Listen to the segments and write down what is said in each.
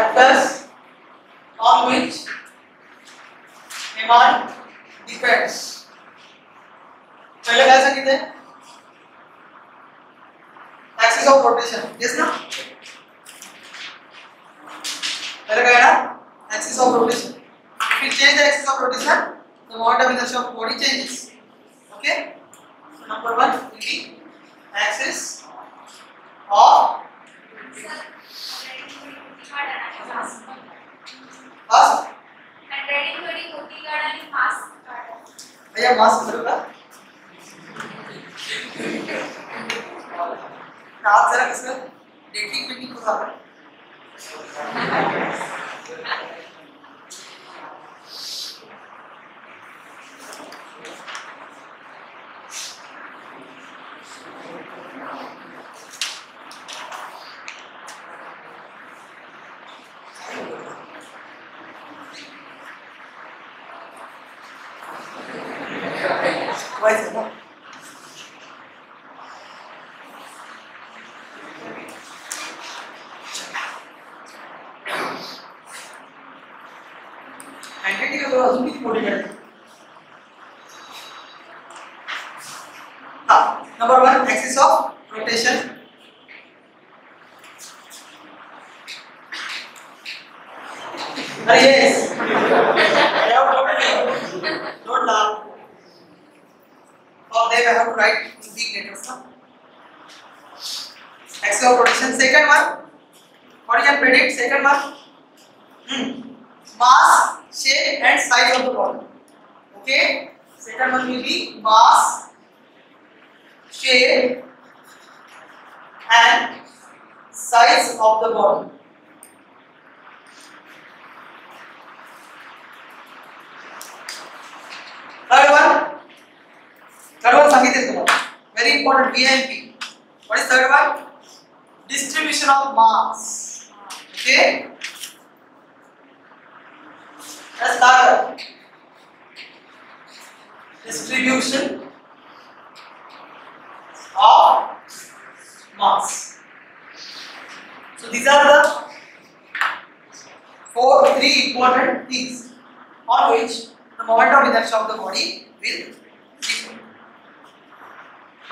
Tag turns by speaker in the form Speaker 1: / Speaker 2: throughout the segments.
Speaker 1: at first का अजून किती मोठी करायची हा number one axis of rotation अरे yes don't laugh of them I have to write in big letters now. Axis of rotation. Second one, what you can predict? Second one, hmm. mass, shape, and size of the ball. Okay. Second one will be mass, shape, and size of the ball. Third one. Third one सांगितले तुम्हाला very important V and P. What is third one? Distribution of mass. Okay. Let's start. Distribution of mass. So these are the four, three important things on which the moment of the body will depend.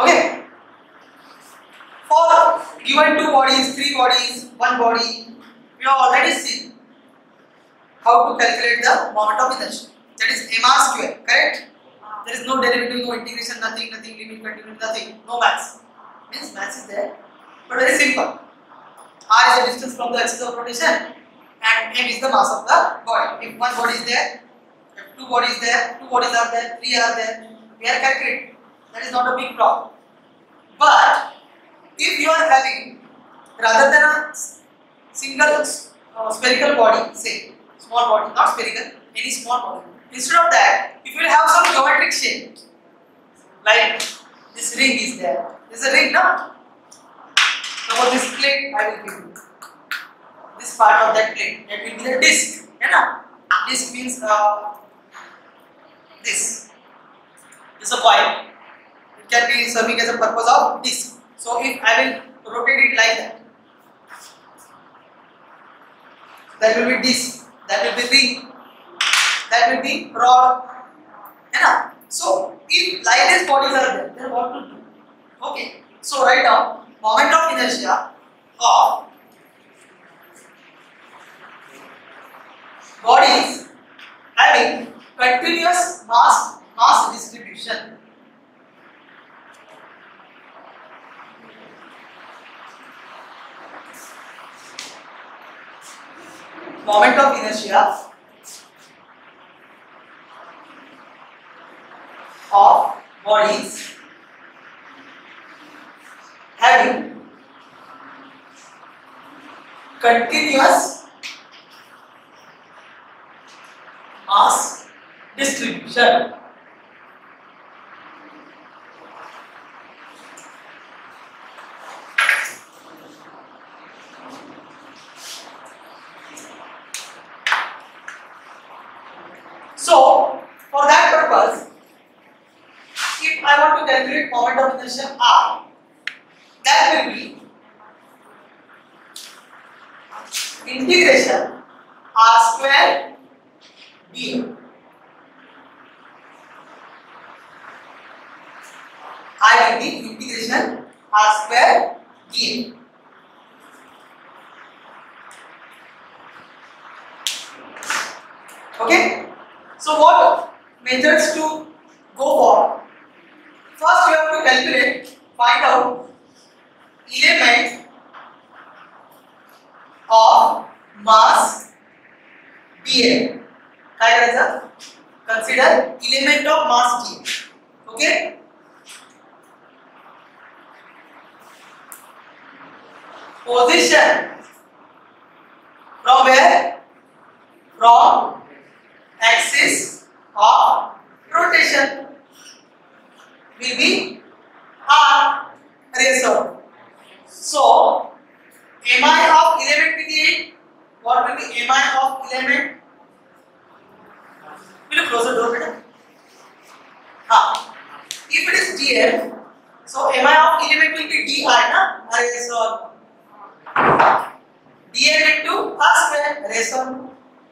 Speaker 1: Okay. For given two bodies, three bodies, one body, we have already seen how to calculate the moment of inertia. That is mr square, correct? There is no derivative, no integration, nothing, nothing, limit, continuity, nothing, no maths. Means maths is there, but very simple. R is the distance from the axis of rotation and m is the mass of the body. If one body is there, two bodies there, two bodies are there, three are there, we are calculating. That is not a big problem. But if you are having rather than a single uh, spherical body, say small body, not spherical, any small body. Instead of that, if you have some geometric shape, like this ring is there. This is a ring, no? Suppose this plate I will give you. This part of that plate, that will be the disc. You know? Disc means uh, this. This is a coil. It can be serving as a purpose of disc. So if I will rotate it like that, that will be this, that will be ring, that will be rod. Know? So if like this bodies are there, then what to do? Okay. So write down moment of inertia of bodies having continuous mass mass distribution. Moment of inertia of bodies having continuous mass description Okay. So what methods to go for? First, you have to calculate, find out element of mass dm. काय करायचं? Consider element of mass dm. Okay? Position from where? From axis of rotation be R razor. So, mi of element will be what will be mi of element? Will you close the door, beta? Ah, if it is dm, so mi of element will be di, na? Razor. dm into r square razor.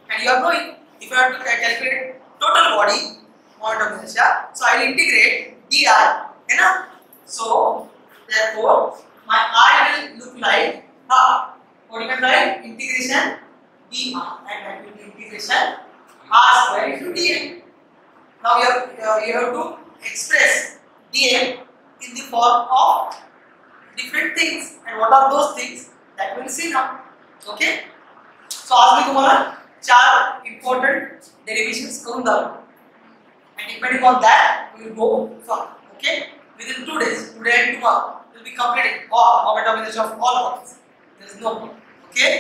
Speaker 1: And you are knowing If I have to calculate total body moment of inertia, so I will integrate dr, you know. So therefore, my r will look like r. What you mean by Integration dr, and will integration r square into dm. Now you have, you have to express dm in the form of different things, and what are those things that we will see now. Okay. So ask me tomorrow. चार important derivations करून दाखवू and depending on that we will go far okay within two days today and tomorrow we will be completing all homotomization of all points there is no okay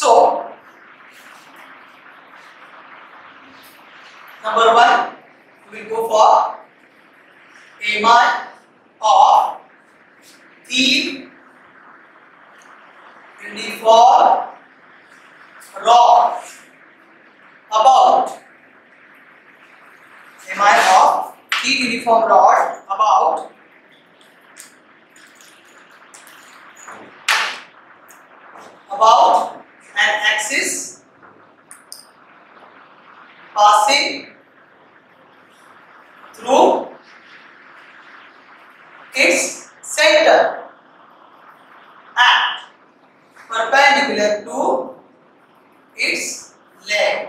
Speaker 1: so number 1 we will go for ami of 3 24 raw about mi of t uniform rod about about an axis passing through its center and perpendicular to its leg.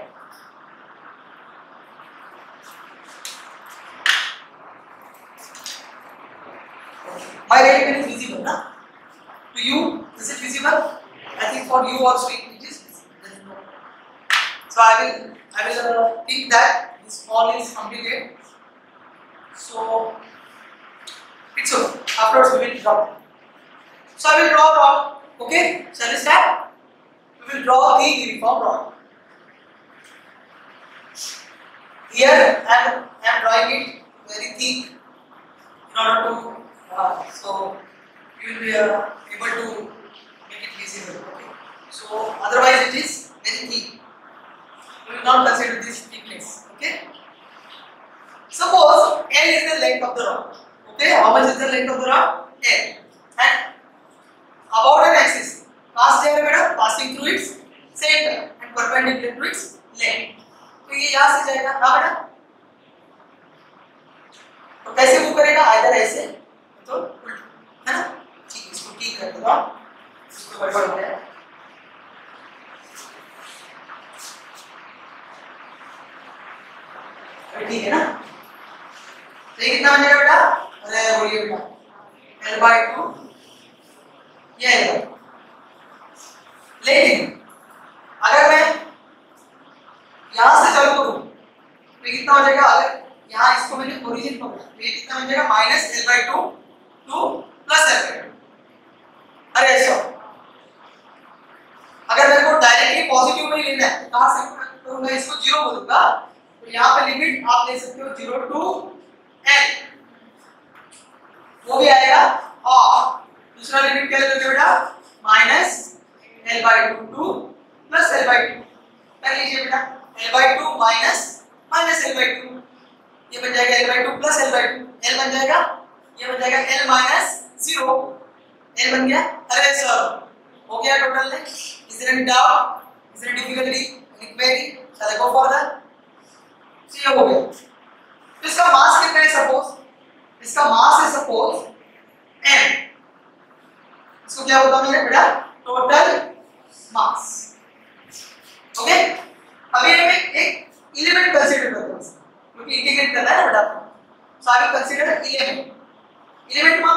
Speaker 1: My right hand is visible, na? To you, is it visible? I think for you also it is visible. So I will, I will uh, think that this all is completed. So it's okay. Afterwards we will draw. So I will draw rod. Okay? Shall we start? Will draw the uniform rod. Here I am, I am drawing it very thick in order to uh, so you will be uh, able to make it visible. Okay. So otherwise it is very thick. We will not consider this thickness. Okay. Suppose L is the length of the rod. Okay. How much is the length of the rod? L. And about an axis. पास जाएगा बेटा passing through its center and perpendicular to its length. तो ये यहाँ से जाएगा हाँ बेटा तो कैसे मूव करेगा? इधर ऐसे तो है ना? ठीक इसको ठीक कर दो इसको गड़बड़ हो गया ठीक है ना? तो ये कितना बनेगा बेटा? अरे बोलिए बेटा। एल बाई टू ये एल लेकिन अगर मैं यहाँ से चालू करूँ तो कितना हो जाएगा? अगर यहाँ इसको मैंने ओरिजिन पकड़ा तो ये कितना बन जाएगा? Minus L by two to plus L by two अरे ऐसा अगर मेरे को डायरेक्टली पॉजिटिव नहीं लेना है तो कहाँ से करूँगा इसको ज़ीरो बोलूँगा। तो यहाँ पे लिमिट आप ले सकते हो ज़ीरो टू एल वो भी आएगा और दूसरा लिमिट क्या लोगे बेटा? Minus L by two to plus L by two कर लीजिए बेटा L by two minus minus L by two ये बन जाएगा L by two plus L by two L बन जाएगा, ये बन जाएगा एल माइनस ज़ीरो एल बन गया अरे सर हो गया टोटल ने. Is there any doubt is there difficulty any query shall go for that ये हो गया. तो इसका मास कितना है सपोज़ इसका मास है सपोज़ m. इसको क्या बोलता हूँ बेटा? टोटल मास ओके अभी हमें एक एलिमेंट कंसीडर करते हैं। क्योंकि इंटीग्रेट करना है बेटा so I will consider element element का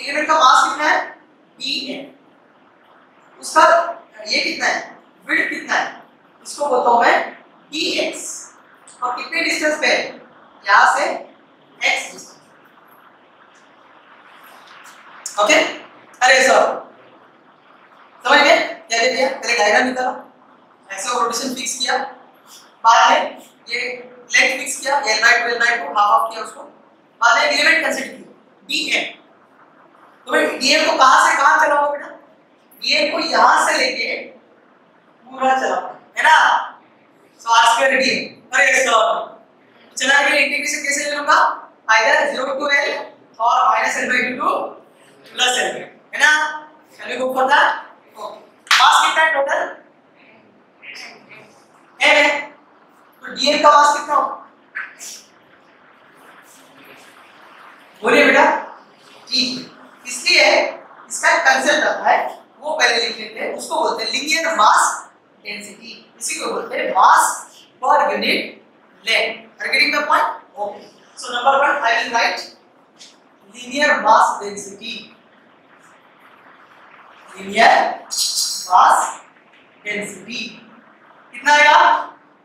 Speaker 1: एलिमेंट का मास कितना है? Dn उसका ये कितना है? विड्थ कितना है? इसको बोलता हूँ मैं dx और कितने डिस्टेंस पे है? यहाँ से x डिस्टेंस ओके अरे सर समझ गए? क्या दे दिया? पहले डायग्राम निकाला। ऐसे रोटेशन फिक्स किया। बाद में ये लेंथ फिक्स किया। l by 12 by 2 half of किया उसको। बाद में एलिमेंट कंसीडर किया। Dn तो भाई dn को कहाँ से कहाँ चलाओगे बेटा? Dn को यहाँ से लेके पूरा चलाओ। है ना? सो r स्क्वायर dn अरे सर चला के इंटीग्रेशन कैसे ले लूँगा? आइदर 0 टू l और l by 2 to plus l है ना? Can go for that mass कितना है टोटल m है। तो dn का मास कितना हो? बोलिए बेटा। ठीक इसलिए इसका कंसेप्ट आता है, वो पहले लिख लेते हैं। उसको बोलते हैं लीनियर मास डेंसिटी इसी को बोलते हैं मास पर unit length are getting the point okay so number 1 I will write linear mass density linear mass density कितना आएगा?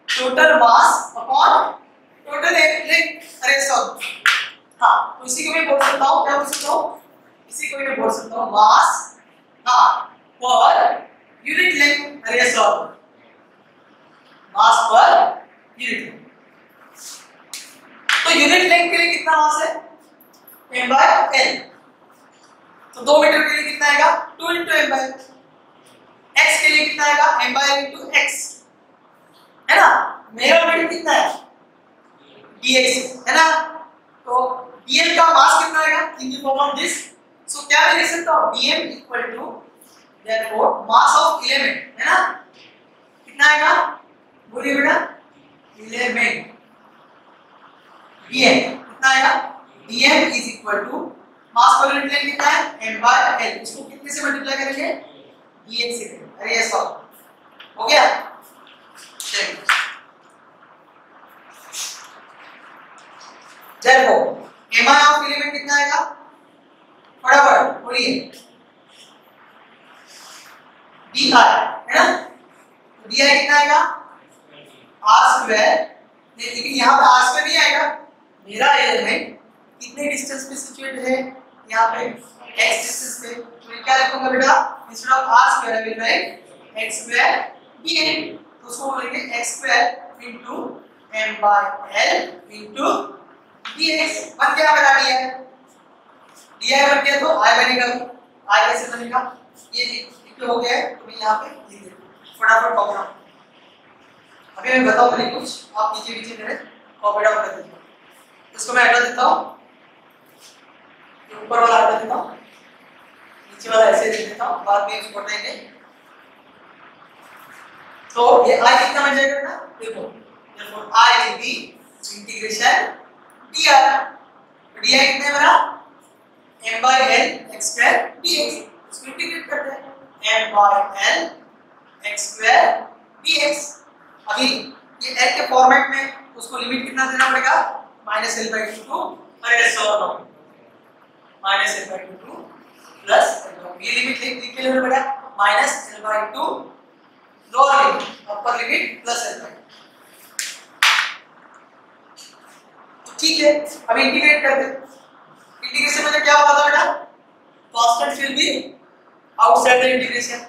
Speaker 1: टोटल मास अपॉन टोटल अरे सॉरी हाँ तो इसी को मैं बोल सकता हूँ, क्या बोल सकता हूँ? इसी को मैं बोल सकता हूँ मास हाँ पर यूनिट लेंथ अरे सॉरी मास पर यूनिट तो यूनिट लेंथ के लिए कितना मास है? M by l तो दो मीटर के लिए कितना आएगा? 2 into m by x के लिए कितना आएगा? M by L into X है ना? मेरा वेट कितना है? Dx है ना? तो dl का मास कितना आएगा? In the form of this? So, क्या मैं लिख सकता हूँ? Dm equal to, therefore, mass of element है ना? कितना आएगा? बोलिए बेटा element dm कितना आएगा? Dm is equal to, mass पर यूनिट लेंगे कितना है? M by l. इसको कितने से मल्टीप्लाई करेंगे? Dx से। सॉल्व हो गया? देखो एमआई ऑफ़ एलिमेंट कितना आएगा? फटाफट, बोलिए। डी है ना? डी आई कितना आएगा? आर स्क्वायर लेकिन आर स्क्वायर नहीं आएगा। मेरा एलिमेंट कितने डिस्टेंस पे सिचुएट है? यहाँ पे x डिस्टेंस पे तो मैं क्या लिखूँगा बेटा? Instead of r square I will write x square dn तो उसको बोलेंगे x square into m by l into dx बन गया मेरा dx di बन गया तो i बनेगा i कैसे बनेगा? ये लिख हो गया तो मैं यहाँ पे लिख देता फटाफट कॉपी अभी मैं बताऊँगा नहीं कुछ, आप नीचे नीचे मेरे कॉपी डाउन कर दीजिए। इसको मैं हटा देता हूँ। ऊपर वाला हटा देता हूँ। नीचे वाला ऐसे लिख देता हूँ, बाद में इसको हटाएँगे तो ये i कितना बन जाएगा ना देखो, therefore, i will be integration dr. di कितना है मेरा m by l x square dx इसको इंटीग्रेट करते हैं। M by l x square dx अभी ये l के फॉर्मेट में उसको लिमिट कितना देना पड़ेगा? Minus L by two to अरे so no minus L by two to plus ये लिमिट लिख के लेना पड़ेगा minus L by two lower limit upper limit plus L by ठीक है, अब इंटीग्रेट कर दे इंटीग्रेशन में क्या होगा बेटा? Constant will be outside the integration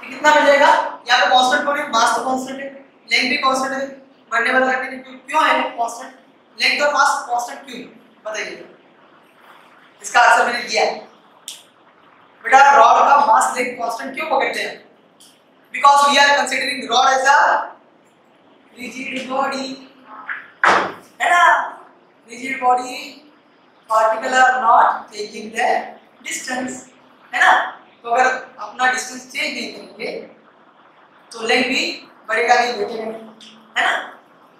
Speaker 1: कितना मिल जाएगा? यहाँ पे कांस्टेंट है मास तो कांस्टेंट है लेंथ भी कांस्टेंट है। बढ़ने वाला क्यों है कांस्टेंट लेंथ और मास कांस्टेंट क्यों? बताइए। इसका आंसर मैंने दिया है। बेटा, रॉड का मास लेंथ कांस्टेंट क्यों पकड़ते हैं? Because we are considering rod as a rigid body है ना? Rigid body particle are not taking the distance है ना? तो अगर अपना डिस्टेंस चेंज नहीं करेंगे तो लेंथ भी बढ़ेगा नहीं घटेगा है। ना?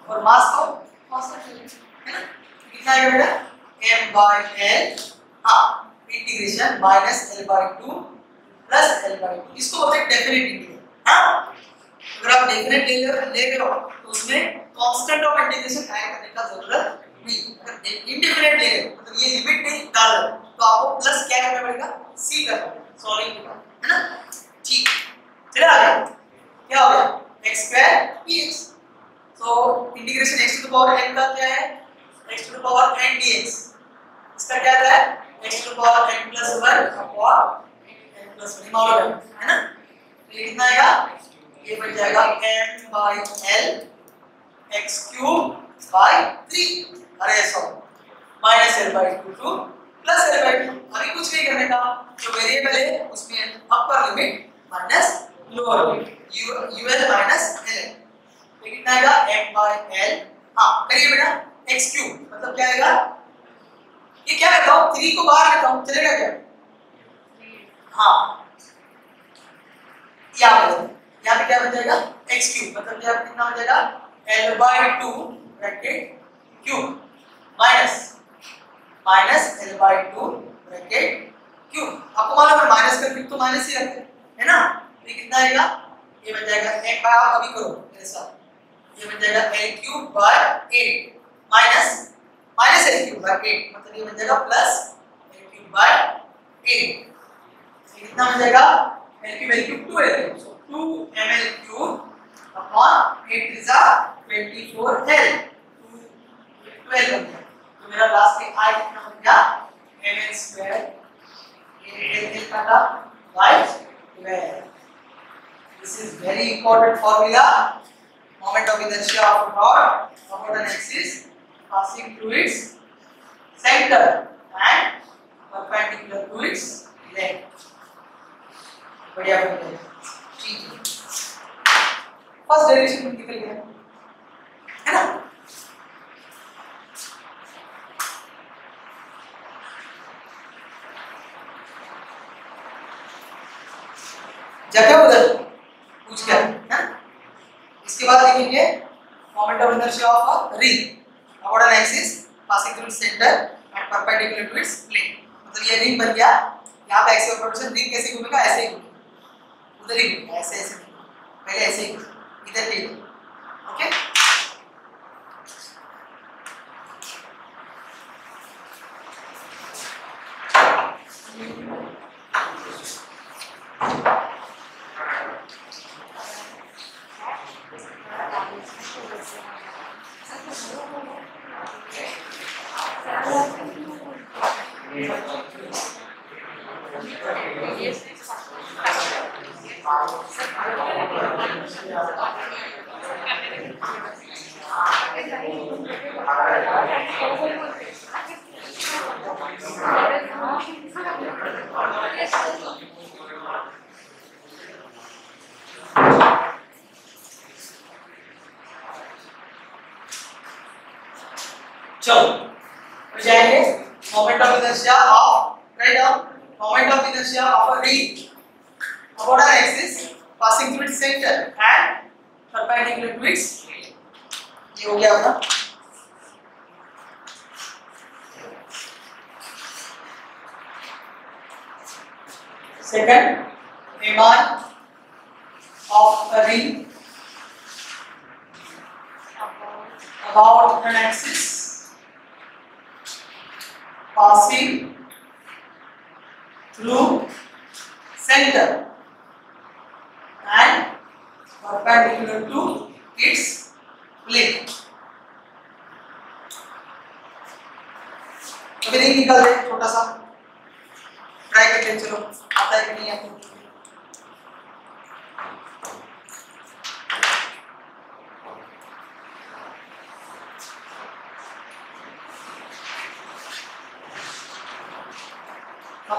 Speaker 1: और मास को कांस्टेंट है ना? कितना आएगा बेटा? M by l हाँ integration minus L by two plus L by two इसको बोलते हैं डेफिनेट इंटीग्रल हाँ? अगर आप डेफिनेट ले ले ले रहे हो तो उसमें कांस्टेंट ऑफ़ इंटीग्रेशन ऐड करने का ज़रूरत नहीं अगर इंडेफिनेट ले रहे हो मतलब ये लिमिट नहीं डाल रहे तो आपको प्लस क्या करना पड़ेगा? सी करना के है ना? ठीक, चले आगे। क्या हो गया? X स्क्वायर dx तो integration x to the power n का क्या है? X to the power n dx इसका क्या आता है x to power n plus 1 upon n plus 1 मालूम है है ना? ये कितना आएगा ये बन जाएगा m by l, x cube by 3 no so minus l by 2 to plus l by 2 अभी कुछ नहीं करने का। जो वेरिएबल है, उसमें upper limit minus lower limit u ul minus l ये कितना आएगा m by l. हाँ करिए बेटा, x क्यूब मतलब क्या आएगा? ये क्या करता हूँ? थ्री को बाहर लेता हूँ। चलेगा क्या? हाँ। यहाँ यहाँ पे क्या बन जाएगा? x क्यूब मतलब यहाँ कितना हो जाएगा? L by two bracket cube minus minus l by two bracket cube आपको मालूम है माइनस का क्यूब तो माइनस ही रखते है। ना? ये कितना आएगा? ये बन जाएगा एक बार आप अभी करो मेरे साथ ये बन जाएगा l cube by 8 minus minus l cube by 8 मतलब ये बन जाएगा प्लस l क्यूब 8 ये कितना बन जाएगा? L की वैल्यू 2 है so 2 ml cube upon 8 is a 24 l. 12 बन गया तो मेरा लास्ट में i कितना बन गया? Ml स्क्वायर ये l का by 12 This is very important formula. Moment of inertia of a rod about an axis. Passing through its center and perpendicular to its length. बढ़िया बढ़िया ठीक है। फ़र्स्ट डेरिवेशन निकल गया। है ना? जगह उधर पूछ क्या? है इसके बाद लिखेंगे moment of inertia of a ring about axis passing through centre and perpendicular to its plane मतलब ये रिंग बन गया। यहाँ पे एक्सियल रोटेशन रिंग कैसे घूमेगा? ऐसे ही घूमेगा। उधर ही घूमेगा। ऐसे ऐसे पहले ऐसे ही इधर ही ओके चलो। जाएँगे। Moment of inertia of right now moment of inertia of a री about an axis passing through its centre and perpendicular to its ये हो गया अपना। सेकंड विमान ऑफ़ अ री about an axis passing through center and perpendicular to its plane. अभी नहीं निकल रहे छोटा सा ट्राई करते हैं चलो आता है कि नहीं आपको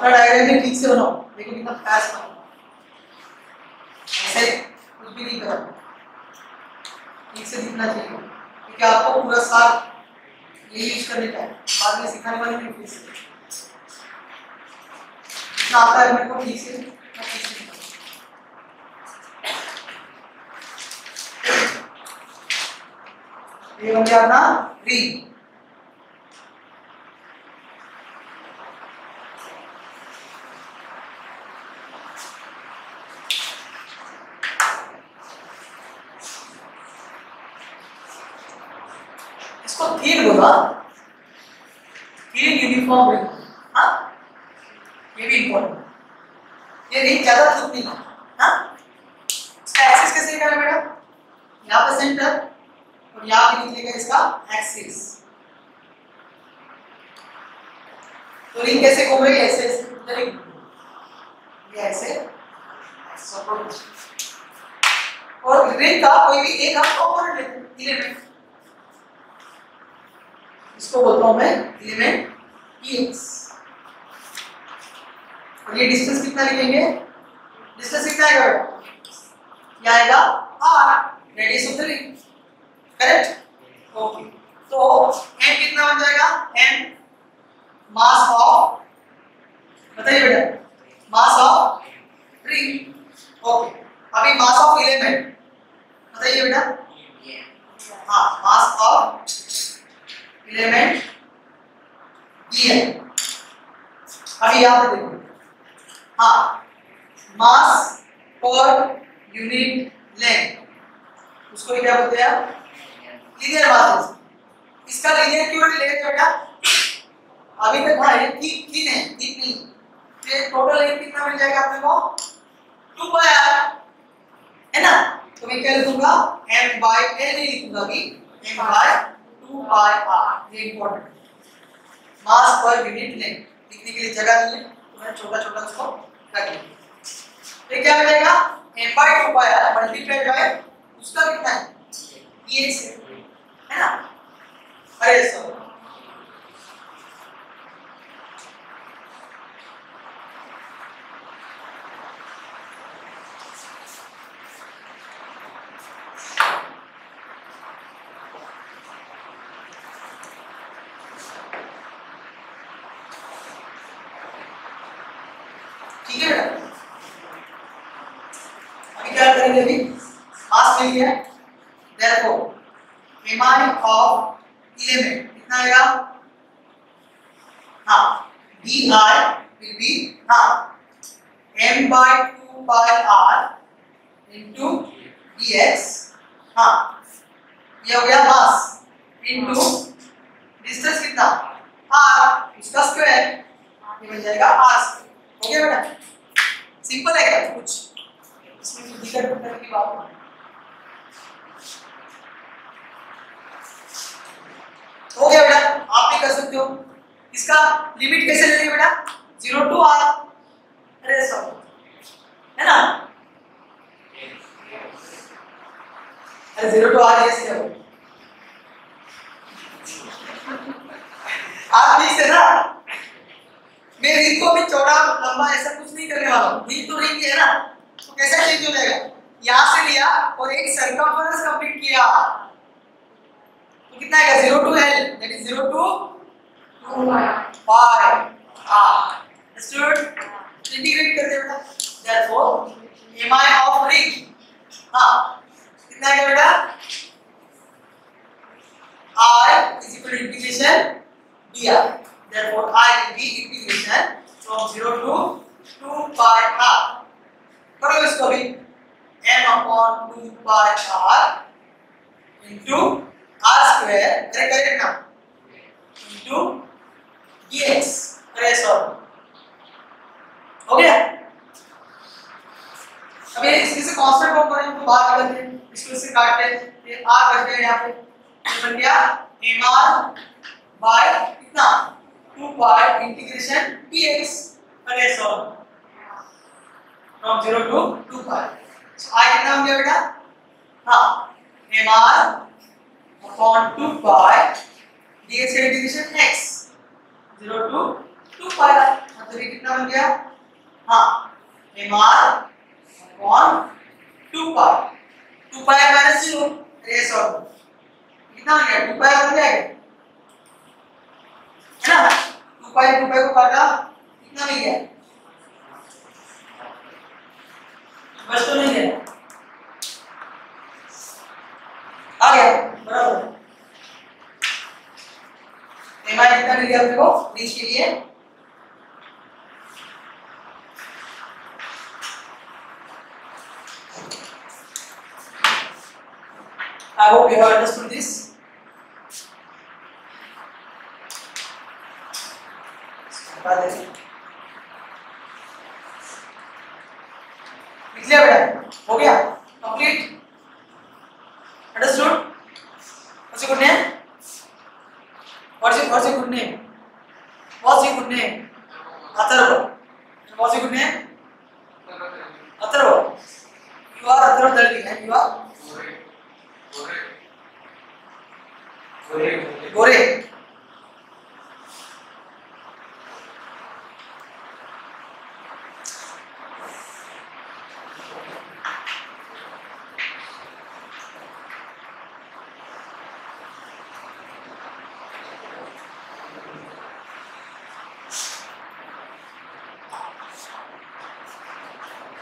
Speaker 1: अपना डायग्राम भी ठीक से बनाओ। लेकिन एकदम फास्ट बनाओ। ऐसे कुछ भी नहीं करो। ठीक से दिखना चाहिए। क्योंकि आपको पूरा साल ये यूज़ करने का है। बाद में सिखाने वाले नहीं फिर से। आता है, मेरे को ठीक से ये हो गया अपना री इसको तीन बोला तीन यूनिफॉर्म रिंग हाँ ये भी इंपॉर्टेंट ये रिंग ज़्यादा थिक नहीं है हाँ इसका एक्सिस कैसे निकालें बेटा यहाँ पे सेंटर और यहाँ पे निकलेगा इसका एक्सिस तो रिंग कैसे घूम रही है ऐसे ऐसे उधर ही घूम रही है। ये ऐसे ऐसे approach। और रिंग का कोई भी एक हम कंपोनेंट लेते हैं element इसको बोलता हूँ मैं एलिमेंट px और ये डिस्टेंस कितना लिखेंगे डिस्टेंस कितना आएगा बेटा ये आएगा r radius of the ring correct okay तो m कितना बन जाएगा m मास ऑफ़ बताइए बेटा मास ऑफ़ रिंग ओके अभी मास ऑफ़ एलिमेंट बताइए बेटा। हाँ मास ऑफ़ एलिमेंट है अभी यहाँ पे देखो। हाँ मास पर यूनिट लेंथ उसको क्या बोलते हैं लीनियर मास इसका लीनियर क्यों नहीं लेंगे बेटा? अभी तक हाँ ये ठीक ठीक है ठीक नहीं। ये टोटल लेंथ कितना मिल जाएगा अपने को? टू बाय आर है ना? तो मैं क्या लिखूँगा? M बाय l नहीं लिखूँगा अभी m बाय 2 बाय r. ये इंपॉर्टेंट मास पर यूनिट लेंथ लिखने के लिए जगह नहीं है तो मैं छोटा छोटा उसको रख लूँगा ये क्या मिलेगा m by 2 by r multiply by उसका कितना है? ये है। ना? अरे sir dr therefore, i will be integration from 0 to 2 pi r. कर इसको भी m upon 2 pi r into r square. Correct correct ना into dx. अरे सॉरी हो गया अब ये इसमें से कांस्टेंट फॉर्म करें तो बाहर निकलते हैं। इसको इससे काटते हैं। ये r बच गया यहाँ पे। बन गया mr by कितना 2 pi integration dx अरे sorry from 0 to 2 pi so i कितना हो गया बेटा हाँ mr upon 2 pi dx का इंटीग्रेशन x 0 to 2 pi मतलब ये कितना बन गया हाँ mr upon 2 pi 2 pi minus 0 रेस और कितना बन गया 2 pi बन जाएगा है ना 2 pi 2 pi को काटा। कितना मिल गया बस तो नहीं गया आ गया, बराबर। एम आई कितना मिल गया अपने को? रीच के लिए। I hope you have understood this. दे। लिख लिया बेटा हो गया complete understood your good name? What's your What's your good name? What's your good name? Atharva. And What's your good name? Atharva. You are Atharva Dalvi and you are Gore.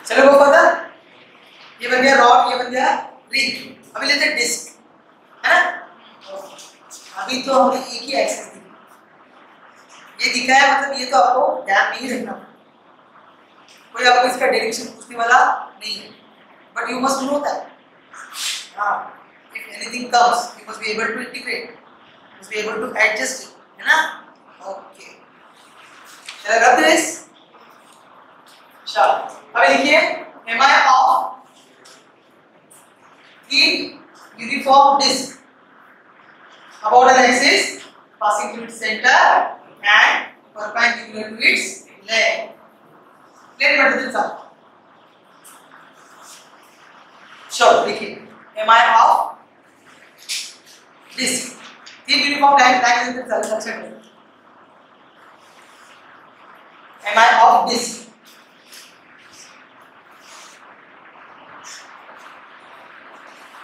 Speaker 1: चलो वो पता ये बन गया रॉड ये बन गया ring अभी लेते हैं डिस्क है ना अभी तो हमने एक ही एक्सेस दी ये दिखाया मतलब ये तो आपको ध्यान नहीं रखना कोई आपको इसका डेरिवेशन पूछने वाला नहीं है but you must know that हाँ if anything comes you must be able to integrate must be able to adjust it है ना ओके चलो रब दिस चलो अब लिखिए M I of the uniform disk about an axis passing through its center and perpendicular to its length. Plane material sir. Sure, देखिए M I of Please, keep uniform line lines in the cell concentric. Am I off this?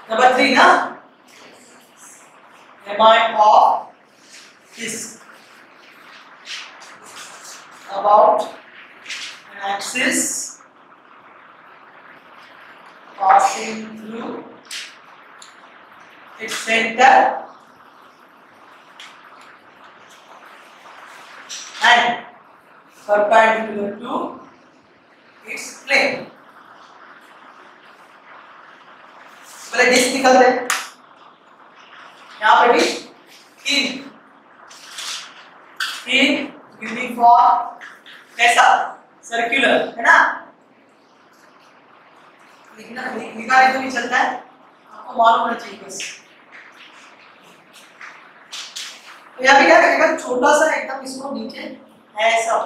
Speaker 1: Number three, na? Am I off this? About an axis passing through its center and perpendicular to its plane. बोले disc निकलते हैं यहाँ पे भी तीन। तीन uniform ऐसा circular है ना? लिखा नहीं तो नहीं चलता है। आपको मालूम होना चाहिए बस तो यहाँ पे क्या करेगा? छोटा सा एकदम इसको नीचे ऐसा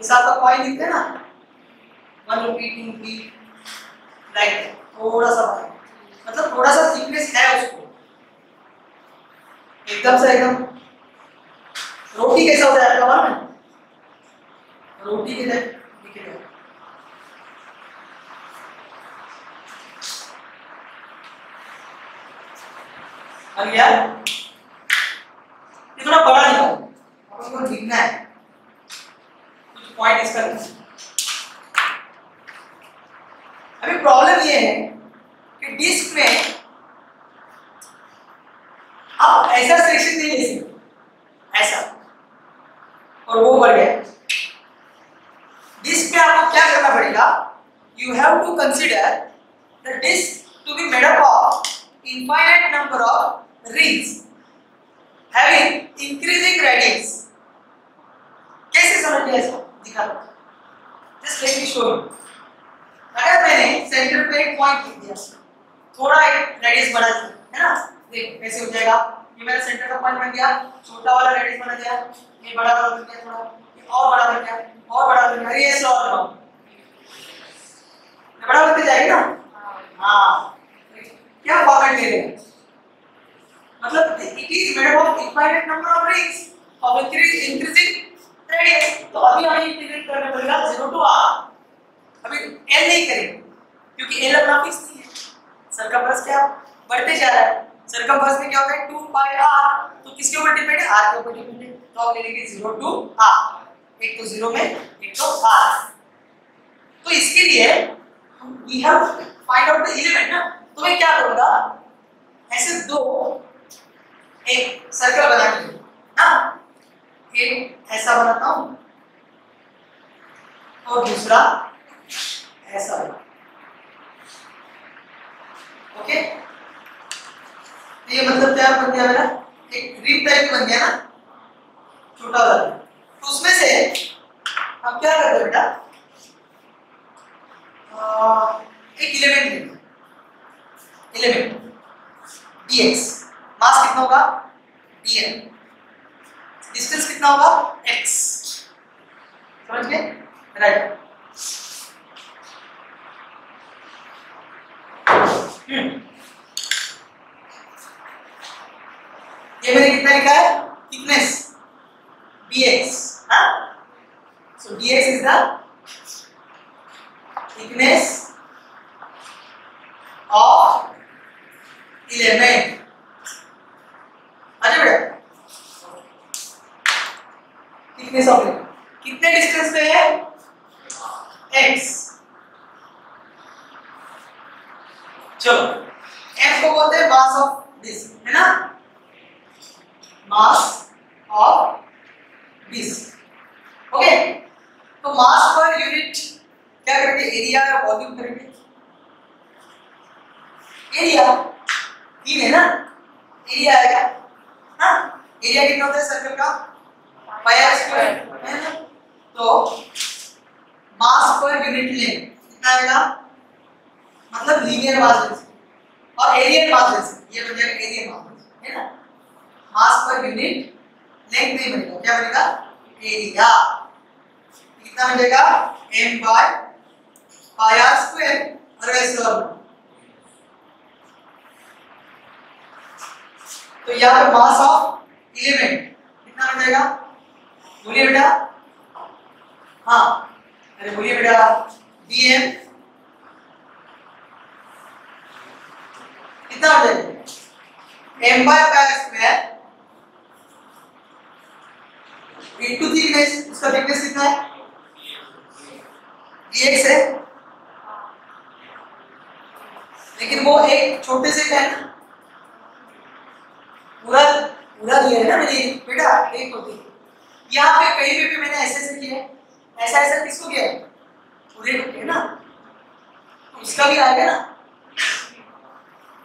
Speaker 1: जैसे आपका कॉइन लिखते हैं ना? One rupee two rupee like थोड़ा सा मतलब थोड़ा सा थिकनेस है उसको। एकदम से एकदम। रोटी कैसा होता है आपका बार है रोटी के टाइप दिखेगा आ गया ये थोड़ा बड़ा निकालो अपन को लिखना है। कुछ पॉइंट इसका अभी प्रॉब्लम ये है कि डिस्क में आप ऐसा सेक्शन नहीं ले सकते ऐसा। और वो बढ़ गया। डिस्क में आपको क्या करना पड़ेगा? You have to consider the disc to be made up of infinite number of rings having increasing radius कैसे समझ लिया इसको? दिखा दो। Just let me show you अगर मैंने सेंटर पे एक पॉइंट लिख दिया, थोड़ा एक रेडियस बढ़ा दिया है ना? देख, कैसे हो जाएगा? ये मेरा सेंटर का पॉइंट बन गया, छोटा वाला रेडियस बना दिया ये बड़ा वाला बन गया थोड़ा, ये और बड़ा बन गया, और बड़ा बन गया, ये ऐसे और ये बड़ा बनते जाएगी ना? हाँ। क्या फॉर्मेट रहे हैं? मतलब it is made of infinite number of rings of increasing radius तो अभी हमें इंटीग्रेट करना पड़ेगा 0 टू r. अभी l नहीं करेंगे, क्योंकि l अपना फिक्स नहीं है। सरकमफ्रेंस क्या बढ़ते जा रहा है? सरकमफ्रेंस में क्या होता है? 2 पाई r. तो किसके ऊपर डिपेंड है? R के ऊपर डिपेंड है। तो आप ले लेंगे 0 टू r. एक तो 0 में, एक तो r. तो इसके लिए we have find out the element ना। तो मैं क्या करूँगा? ऐसे दो एक सर्कल बना के ना एक ऐसा बनाता हूँ। और दूसरा ऐसा बना ओके? ये मतलब क्या बन गया मेरा? एक रिप टाइप बन गया ना? छोटा वाला। तो उसमें से हम क्या करते बेटा? एक इलेवेंट लेंगे इलेवेंट dx मास कितना होगा? Dm डिस्टेंस कितना होगा? X. समझ गए? राइट ये मैंने कितना लिखा है? थिकनेस dx हाँ? So dx is the thickness of element अच्छा बेटा थिकनेस ऑफ़ कितने डिस्टेंस पे है? X चलो। M को बोलते हैं मास ऑफ़ डिस्क है ना? मास ऑफ़ डिस्क ओके तो मास पर यूनिट क्या करेंगे एरिया या वॉल्यूम करेंगे? एरिया तीन है ना? एरिया आएगा। एरिया कितना होता है सर्कल का पाई आर स्क्वायर है ना? तो मास पर यूनिट लेंथ कितना आएगा मतलब लीनियर मास डेंसिटी और एरिया मास डेंसिटी ये बन जाएगा एरिया मास है ना? मास पर यूनिट लेंथ नहीं बनेगा। क्या बनेगा? एरिया कितना बनेगा m by pi R square और ऐसे और तो यहाँ पे मास ऑफ़ एलिमेंट कितना बन जाएगा? बोलिए बेटा। हाँ अरे बोलिए बेटा, dm कितना हो जाएगा? M by pi square into thickness उसका थिकनेस कितना है? Dx है। लेकिन वो एक छोटे से है ना पूरा पूरा दिया है ना मेरी बेटा, एक होती यहाँ पे कहीं पे भी मैंने ऐसे ऐसे किया है। ऐसा ऐसा किसको किया है? पूरे को किया ना। इसका भी आएगा ना।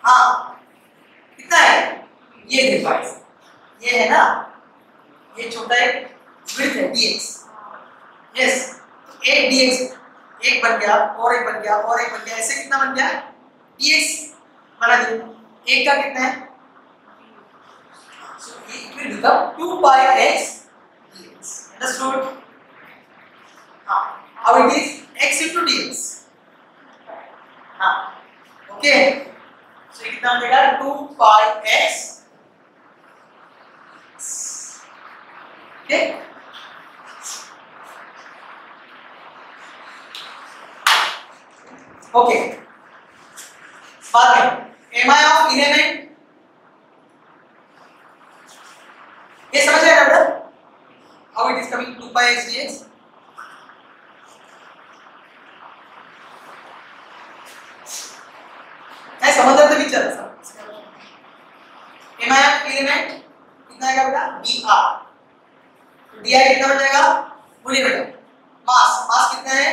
Speaker 1: हाँ। कितना है? ये देखो ये है ना। ये छोटा एक विड्थ है dx यस तो एक dx एक बन गया, और एक बन गया, और एक बन गया। ऐसे कितना बन गया? Dx बना दिया एक का कितना है? It will become 2 pi x dx understood हाँ how it is x into dx हाँ so ये कितना बनेगा 2 pi x okay ओके बाद में एम आई ऑफ़ इलेमेंट ये समझ ना बेटा how it is coming 2 pi x dx? नहीं समझ रहे तो विचार sir M I of element कितना आएगा बेटा? डी आर डी आई कितना हो जाएगा? बोलिए बेटा। मास मास कितना है?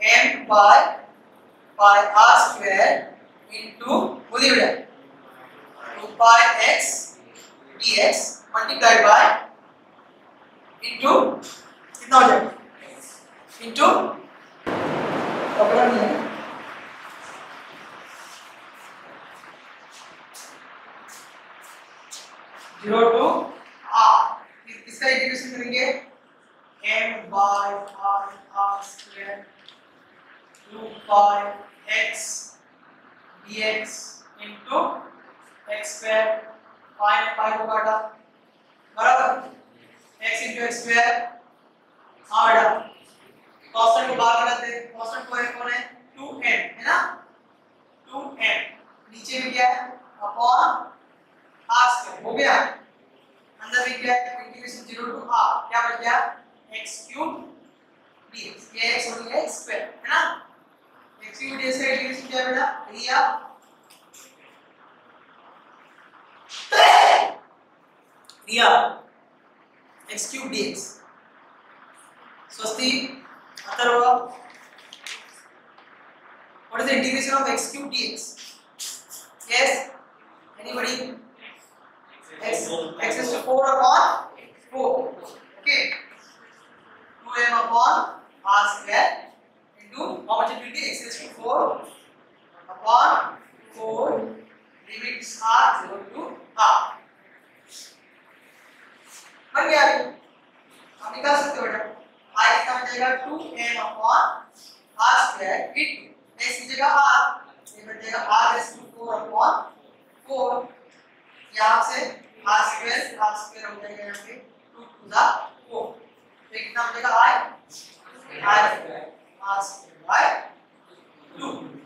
Speaker 1: M by by r square into बोलिए बेटा। 2 pi x dx multiplied by into कितना हो जाएगा into पकड़ा नहीं है ज़ीरो टू आर इसका इंटीग्रेशन करेंगे m by r r square 2 pi x dx into x square pi ने pi को काटा बराबर। X into x square, हाँ बेटा। कांस्टेंट को बाहर निकालते हैं। कांस्टेंट को है कौन है? 2m है ना? 2m नीचे में क्या है? अपॉन r स्क्वायर हो गया? अंदर में क्या है? इंटीग्रेशन 0 टू r क्या बच गया? X क्यूब dx ये x हो गया स्क्वायर है ना? X क्यूब dx का इंटीग्रेशन क्या है बेटा? 3r क्रिया एक्स क्यूब डीएक्स स्वस्ति Atharva what is the integration of x cube dx yes anybody x x is to 4 upon 4 okay 2m upon r square into how much it will be x is to 4 upon 4 limits r 0 to r बन गया आप निकाल सकते हो बेटा r कितना बन जाएगा 2m upon r square into x की जगह r ये बन जाएगा r is to 4 upon 4 यहाँ से r square r square हो जाएगा यहाँ पे 2 to the 4 तो कितना बनेगा i i square r square by 2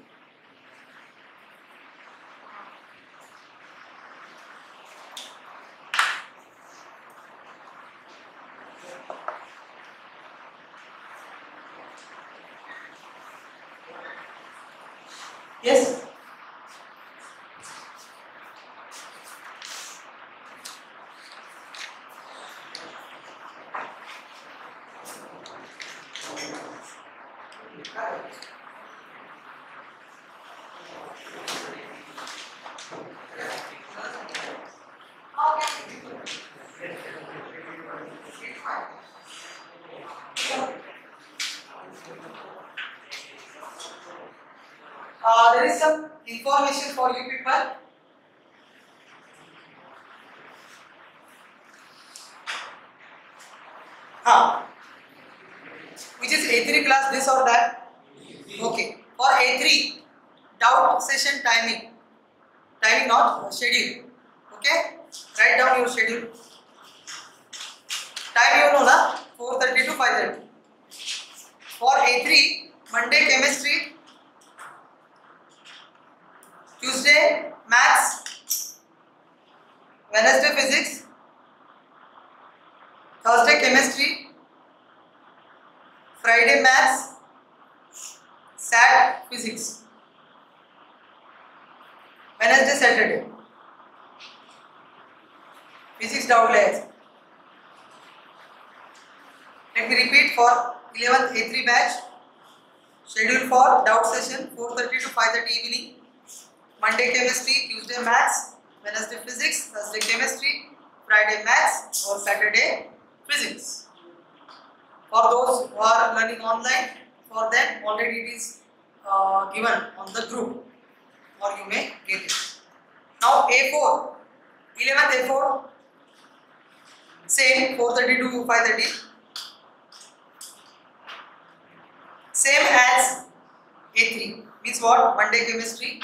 Speaker 1: Monday chemistry Tuesday maths Wednesday physics Thursday chemistry Friday maths Sat physics Wednesday Saturday physics doubt let me repeat for eleventh A three batch Schedule for doubt session 4:30 to 5:30 evening. Monday chemistry, Tuesday maths, Wednesday physics, Thursday chemistry, Friday maths, or Saturday physics. for those who are learning online for them already it is uh, given on the group or you may get it now a4 11th a4 same 4:30 to 5:30 same as A3 means what? Monday chemistry,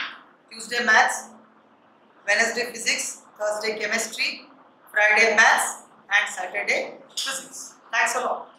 Speaker 1: Tuesday maths, Wednesday physics, Thursday chemistry, Friday maths and Saturday physics. Thanks a lot.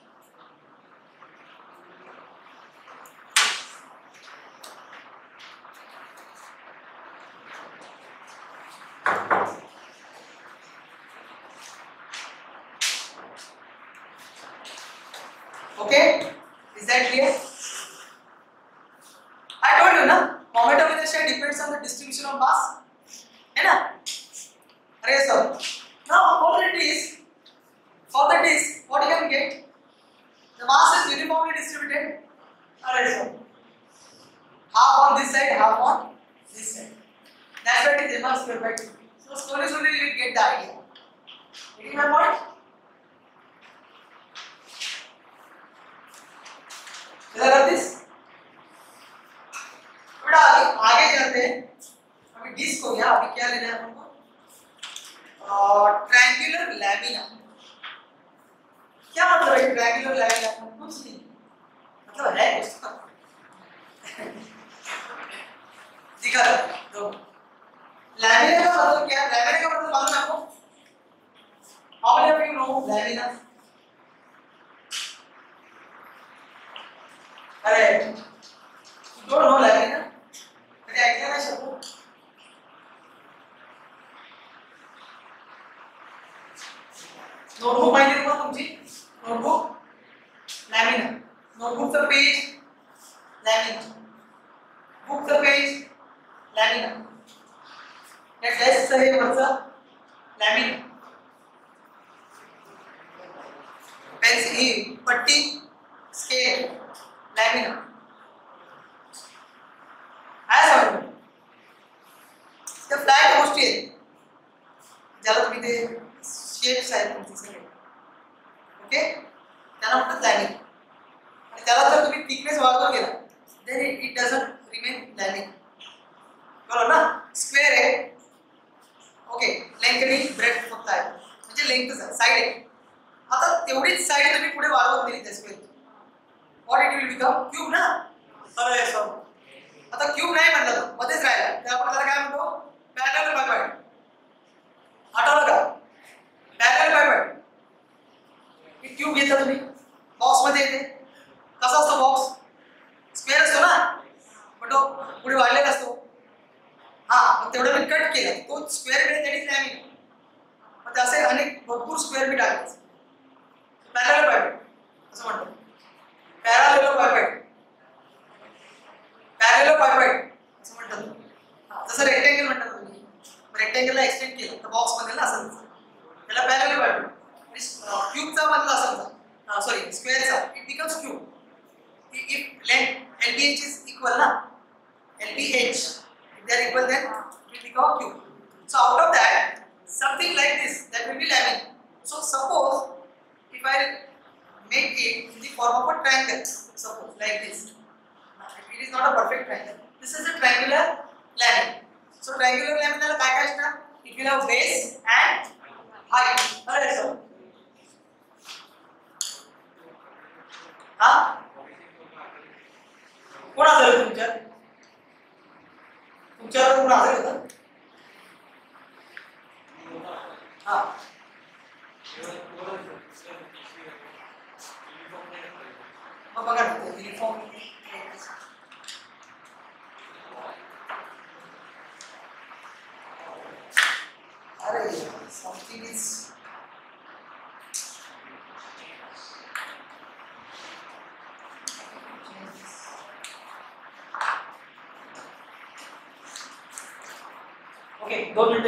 Speaker 1: Okay दो minute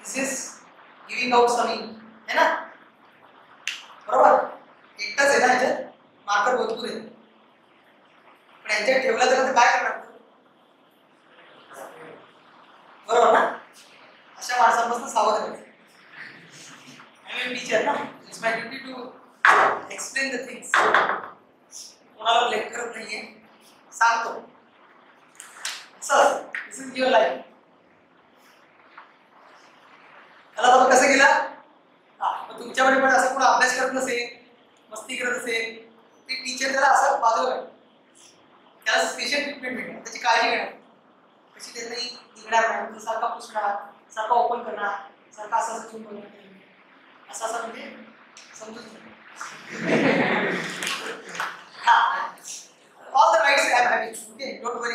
Speaker 1: this is giving out something है ना? बराबर? एकटाच आहे ना याच्यात? Marker भरपूर आहे. पण यांच्यात ठेवला तर काय करणार? बरोबर ना? अशा माणसांपासून सावध राहायचं आय एम टीचर ना it's my duty to explain the things कोणाला लेक्चर नाहीये. सांगतो. Sir this is your life त्याला तुम्ही कसं केलं? हा, मग तुमच्याकडे पण असं कोण अभ्यास करत नसेल, मस्ती करत असेल ते टीचर त्याला असं बाजूला त्याला स्पेशल ट्रीटमेंट मिळणार त्याची काळजी घेणार. कशी त्यात नाही निघणार नाही तो सारखा पुसणार, सारखा ओपन करणार, सारखा असं असं झूम करणार असं असं म्हणजे समजून all the rights I having okay don't worry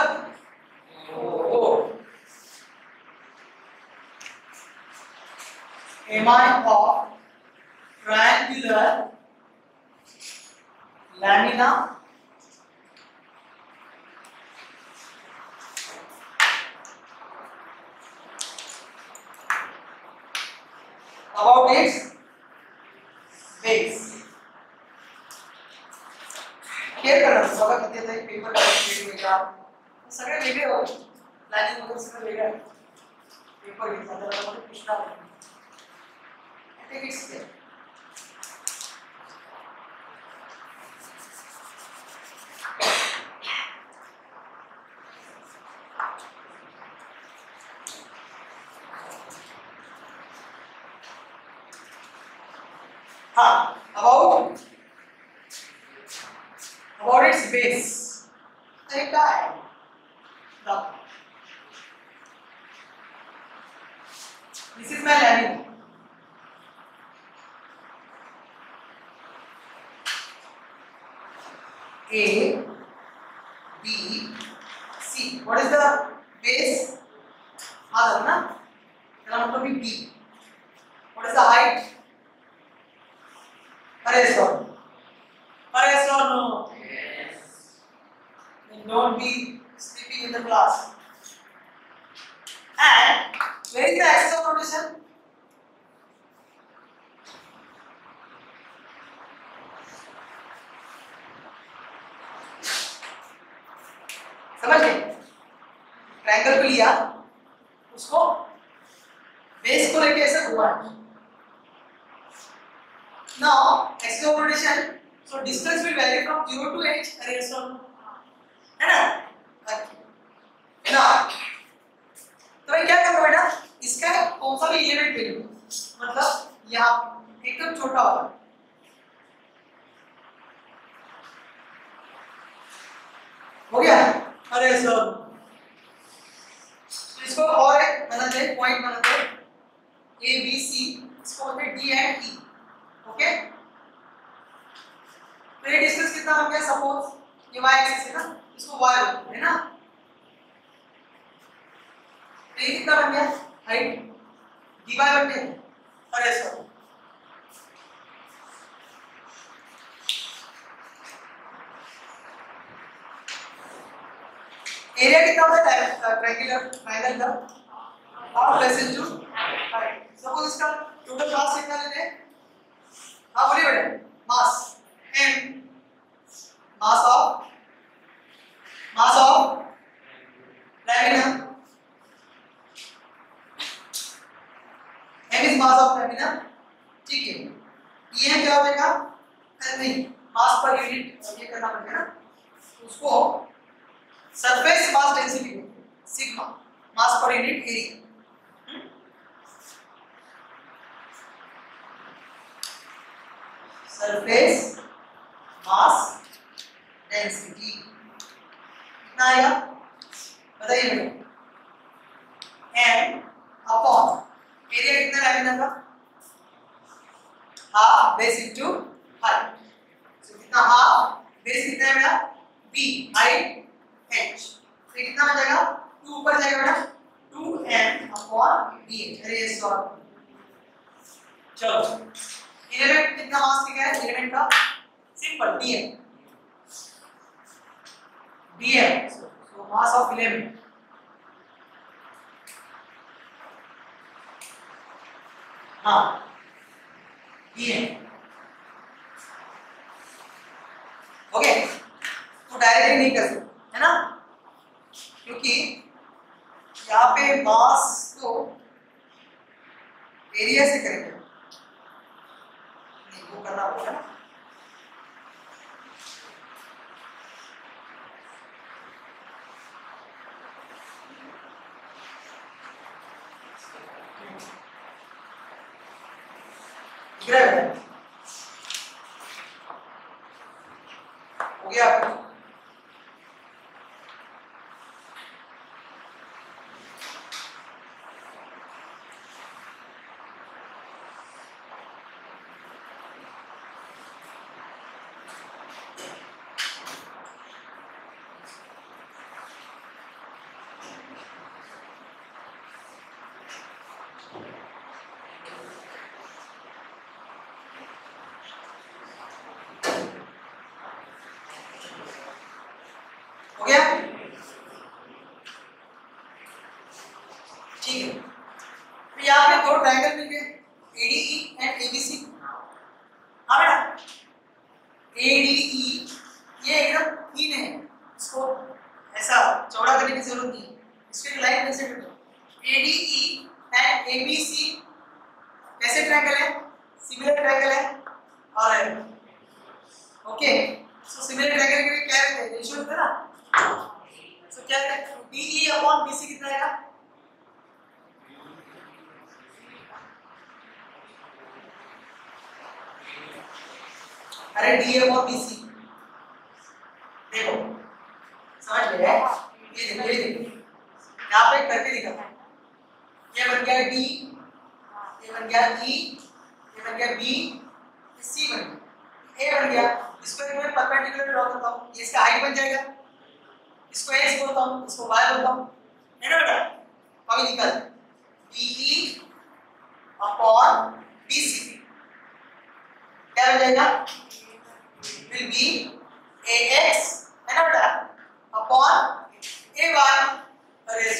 Speaker 1: Mi of triangular, lamina, about its base. Clear करा बघा किती एक पेपर वेगवेगळा सगळे वेगळे होते प्लॅनिंग वगैरे सगळं वेगळं पेपर घेतला त्याला मध्ये कृष्णा टेक इट्स क्लियर हाँ about about its base अरे काय आहे? दाखव. This is my lamina. A, B, C. What is the base? हा झाला ना त्याला म्हणतो मी B. What is the height? अरे sir no. Then don't be sleeping in the class. And where is the axis of rotation? समझ गए? Triangle को लिया उसको बेस को लेके ऐसे घुमाया Now, axis of rotation, so distance will vary from 0 to h, अरे सर है ना? Okay. Now, तो मैं क्या करूँगा बेटा? इसका कौन सा भी एलिमेंट ले लूँ। मतलब यहाँ एकदम छोटा होगा। हो गया? अरे सर। तो इसको और एक बनाते हैं पॉइंट बनाते हैं। ए बी सी इसको बोलते हैं डी एंड ई ओके तो ये डिस्टेंस कितना बन गया? सपोज़ ये y एक्सिस है ना? इसको y बोलते हैं ना? तो ये कितना बन गया? हाइट dy बन गया। अरे सर। एरिया कितना होता है? ट्रायंगुलर ट्रायंगल का? Half less into height suppose इसका टोटल मास कितना लेते हैं? हाँ बोलिए बेटा। मास m. Mass of? Mass of? Lamina m is mass of lamina ठीक है। ये क्या हो जाएगा? नहीं। मास पर यूनिट ये करना पड़ेगा ना। उसको surface mass density sigma mass पर unit area surface mass density कितना आएगा बताइए बेटा कितना का हाफ़ बेस इनटू हाइट कितना हाफ़ बेस कितना है बेटा बी हाइट एच ये कितना बन जाएगा 2 ऊपर जाएगा बेटा 2m अपॉन b. अरे ये सॉल्व चलो इलेवेंथ कितना मास है एलिमेंट का simple dm dm so mass of element हाँ डीएम ओके तो डायरेक्टली नहीं कर सकते है ना? क्योंकि यहाँ पे मास को एरिया से करेंगे। वो करना होगा ना?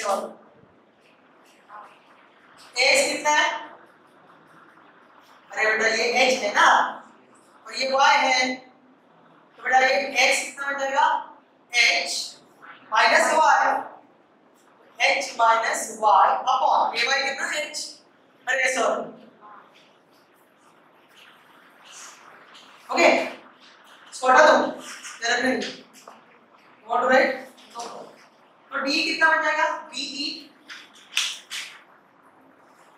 Speaker 1: रेस्ट ऑफ़ x कितना है? अरे बेटा ये h है ना? और ये y है। तो बेटा ये x कितना हो जाएगा h minus y. H minus y upon ay कितना h? अरे सॉरी ओके इसको हटा दो रखने वांट राइट तो d कितना बन जाएगा? Be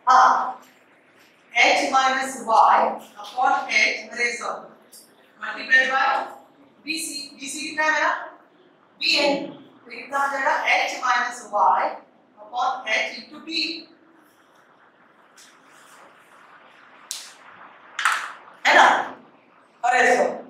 Speaker 1: हाँ. H minus y upon h, अरे sorry multiply by bc bc कितना है मेरा? B है तो कितना हो जाएगा? H minus y upon h into b है ना? अरे सॉरी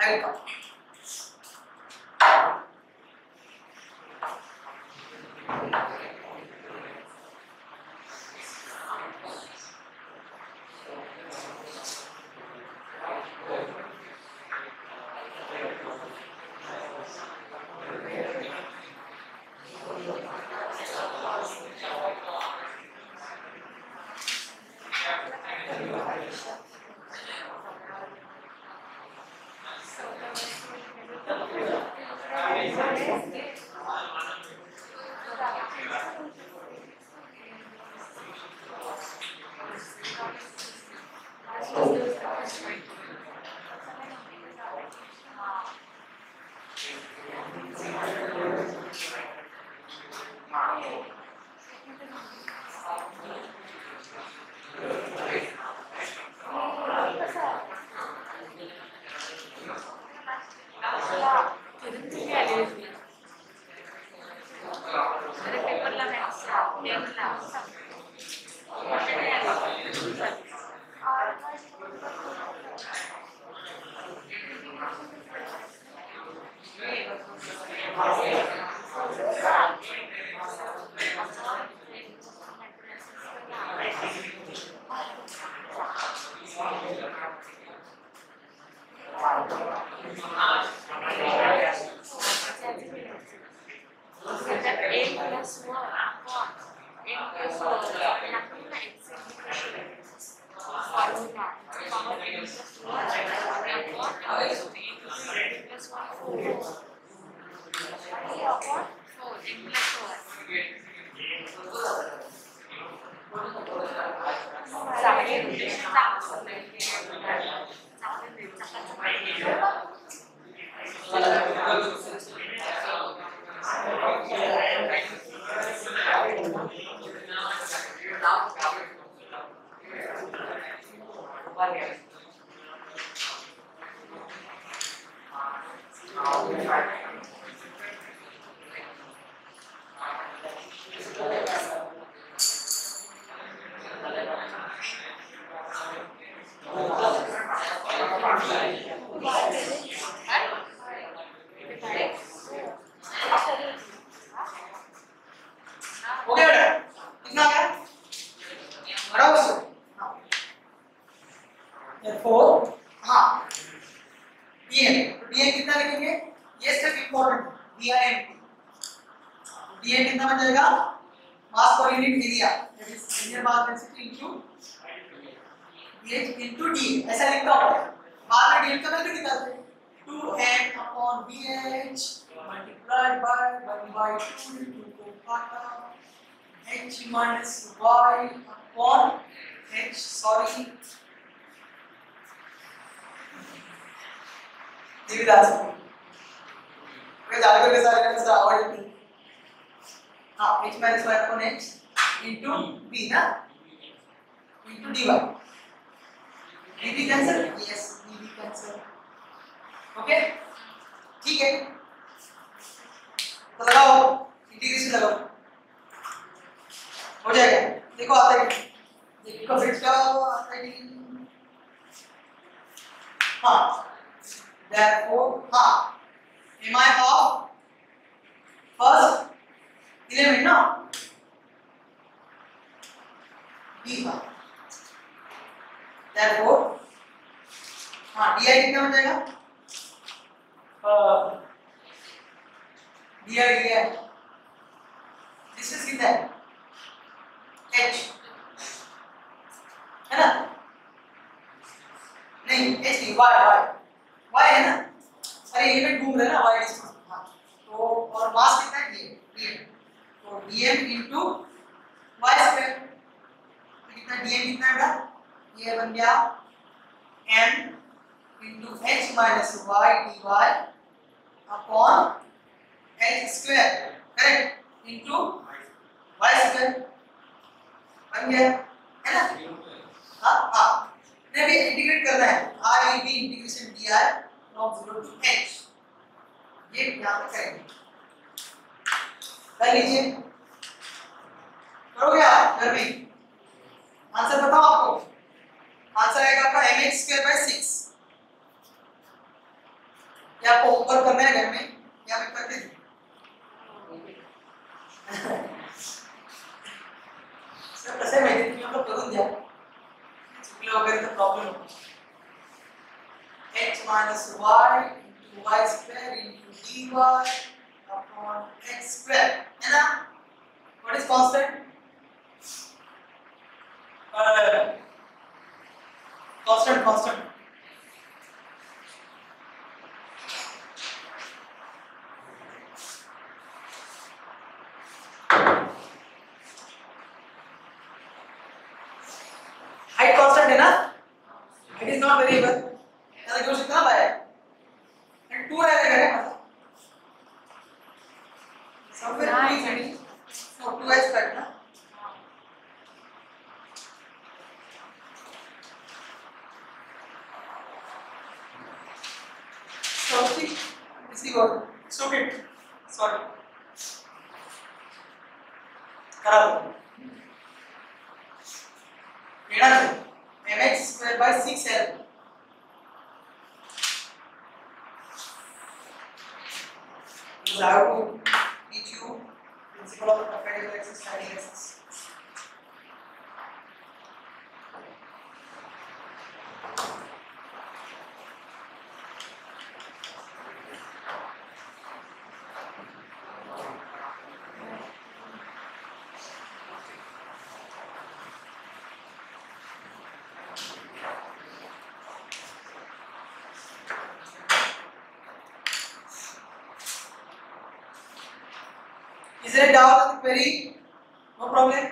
Speaker 1: डू इसको हाँ therefore हाँ. Dm तो dm कितना लिखेंगे? ये स्टेप इंपॉर्टेंट dim dm कितना बन जाएगा? Mass per unit area that is linear mass density into dh into d ऐसा लिखता हूँ. बाद में dm का वैल्यू निकालते हैं? 2n upon dh multiplied by 1 by 2 into copata h minus y upon h sorry Devidas मैं जाकर के सारे का सारा नहीं हाँ h minus y upon h into b ना into dy db cancel yes db cancel okay ठीक है तो लगाओ इंटीग्रेशन लगाओ हो जाएगा देखो आता है देखो फिर क्या आता है हाँ therefore हाँ am I of first element ना b का therefore हाँ di कितना हो जाएगा? दिया गया है डिस्टेंस कितना है? H है ना नहीं h नहीं y y y है ना अरे एलिमेंट घूम रहे हैं ना y डिस्टेंस हाँ तो और मास कितना है ये dm तो dm into y स्क्वायर तो कितना dm कितना है बेटा ये बन गया m into h minus y dy upon h square correct into y square बन गया है ना? हाँ हाँ। इन्हें भी इंटीग्रेट करना है। I will be integration di from 0 to h ये यहाँ करेंगे। कर लीजिए। करोगे आप? घर में आंसर बताओ आपको। आंसर आएगा आपका mx स्क्वायर बाय 6 या आपको ऊपर करना है घर में। या मैं करके सर कसं आहे माहिती dy upon x square है ना what is constant uh, constant constant height constant है ना it is not variable त्याला घेऊ शकतो ना बाहेर आणि 2 राहिला का रे माझा somewhere 2 is ready so 2 is correct ना so see see what stupid sorry करा दो येणार mx square by 6l because I have to teach you principle of perpendicular axis standing axis Is there a doubt query? No problem.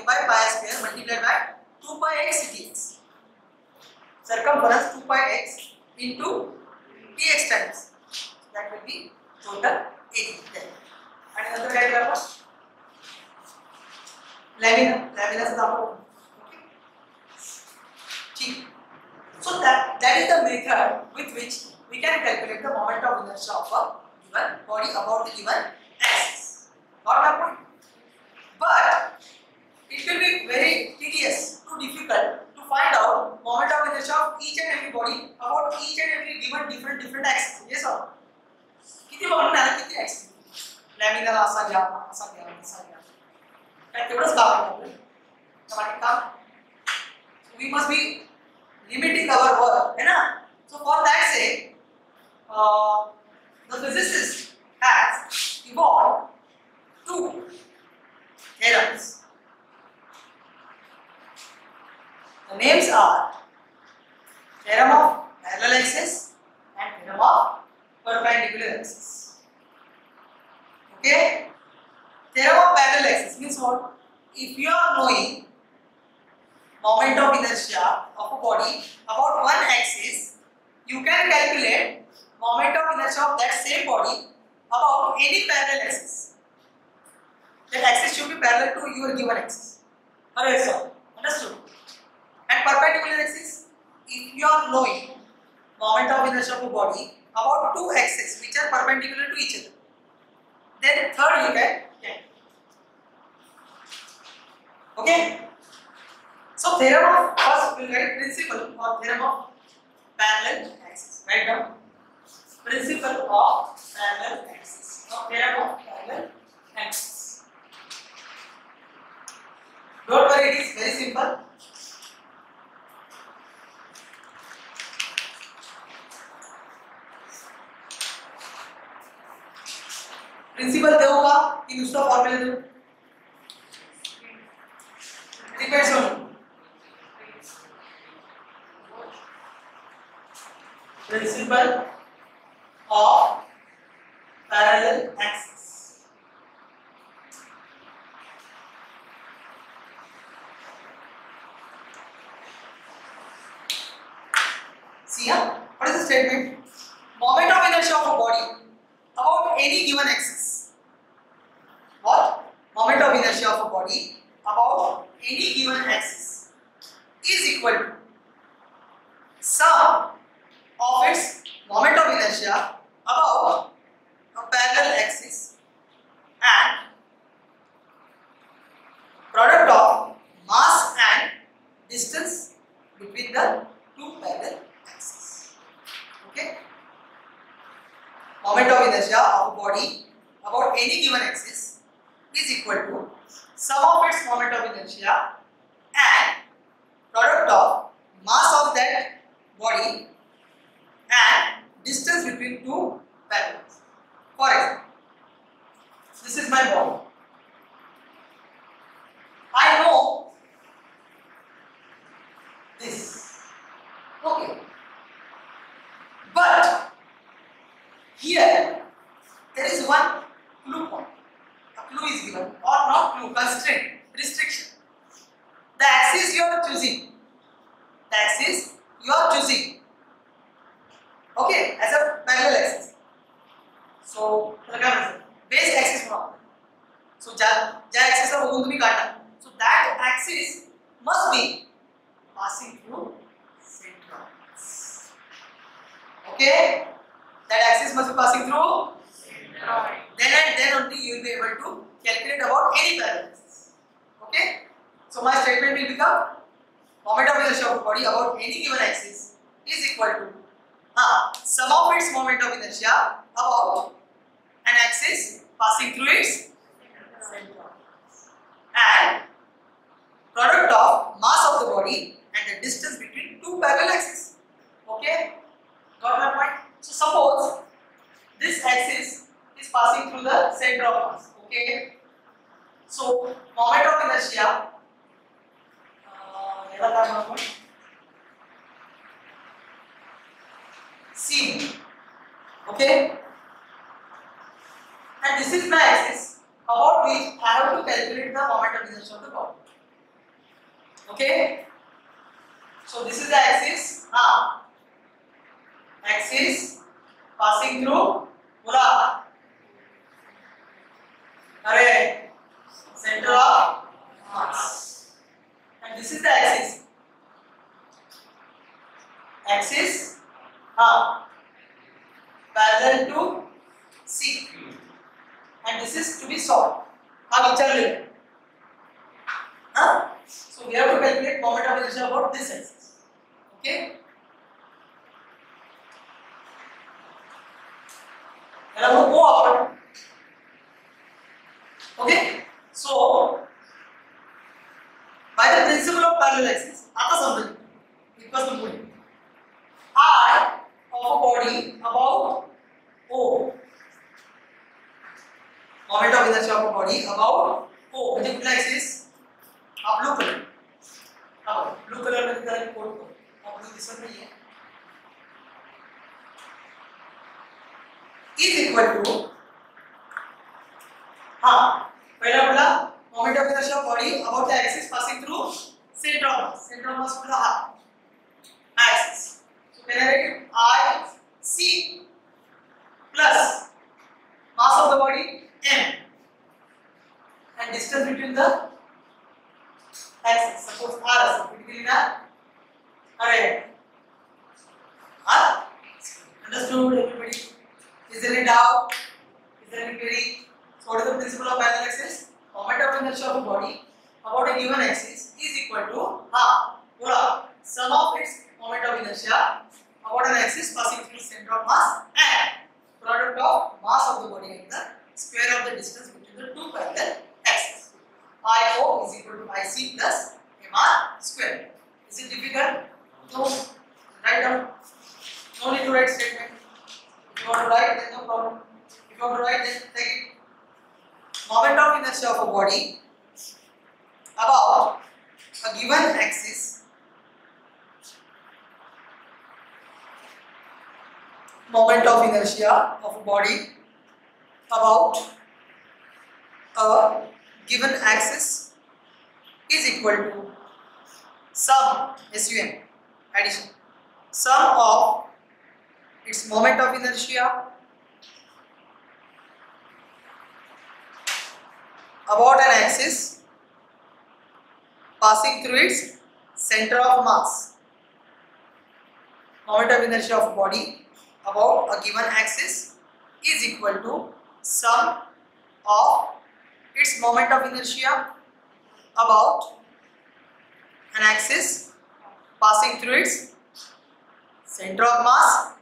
Speaker 1: 1 by pi square multiplied by 2 pi x dx circumference 2 pi x into dx times that will be total area आणि नंतर काय केलं आपण lamina लॅमिनाचं दाखव ठीक So that, that is the method with which we can calculate the moment of inertia of a given body about the given axis. Not my point. But it will be very tedious too difficult to find out moment of inertia of each and every body about each and every given different different axis yes or no? किती बघणार ना किती axis लॅमिनाला असा घ्या असा घ्या असा घ्या काय तेवढंच काम आहे आपलं त्यामुळे काम we must be limiting our work है ना so for that say the physicist has evolve two theorems the names are theorem of parallel axis and theorem of perpendicular axis okay? Theorem of parallel axis means what? If you are knowing moment of inertia of a body about one axis you can calculate moment of inertia of that same body about any parallel axis that axis should be parallel to your given axis. For example understood and perpendicular axis if you are knowing moment of inertia of a body about two axes which are perpendicular to each other. Then third you can okay? So theorem of first principle or theorem of parallel axis. Right? down. Principle of parallel axis or theorem of parallel axis. Don't worry it is very simple. Principle देव का की दुसरा formula देऊ depends on principle of parallel axis See here, what is the statement? Moment of inertia of a body about any given axis body about any given x. half parallel to C and this is to be solved. Now each other. Huh? So we have to calculate moment of inertia about this axis. Okay? And I will go up an axis passing through its center of mass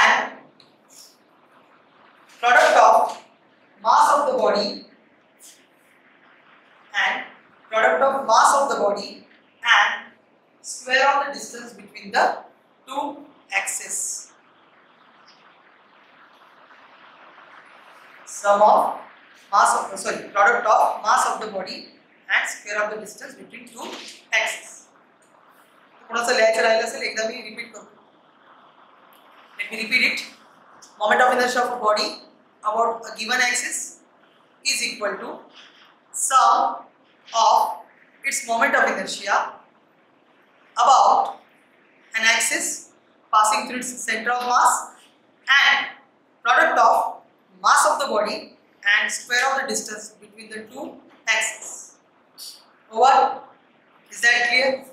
Speaker 1: and product of mass of the body and product of mass of the body and square of the distance between the two axes. Sum of mass of sorry product of mass of the body and square of the distance between two axes. थोडासा लिहायचं राहिलं असेल एकदा मी repeat करतो Let me repeat it. Moment of inertia of a body about a given axis is equal to sum of its moment of inertia about an axis passing through its center of mass and product of mass of the body and square of the distance between the two axes. Over? Is that clear?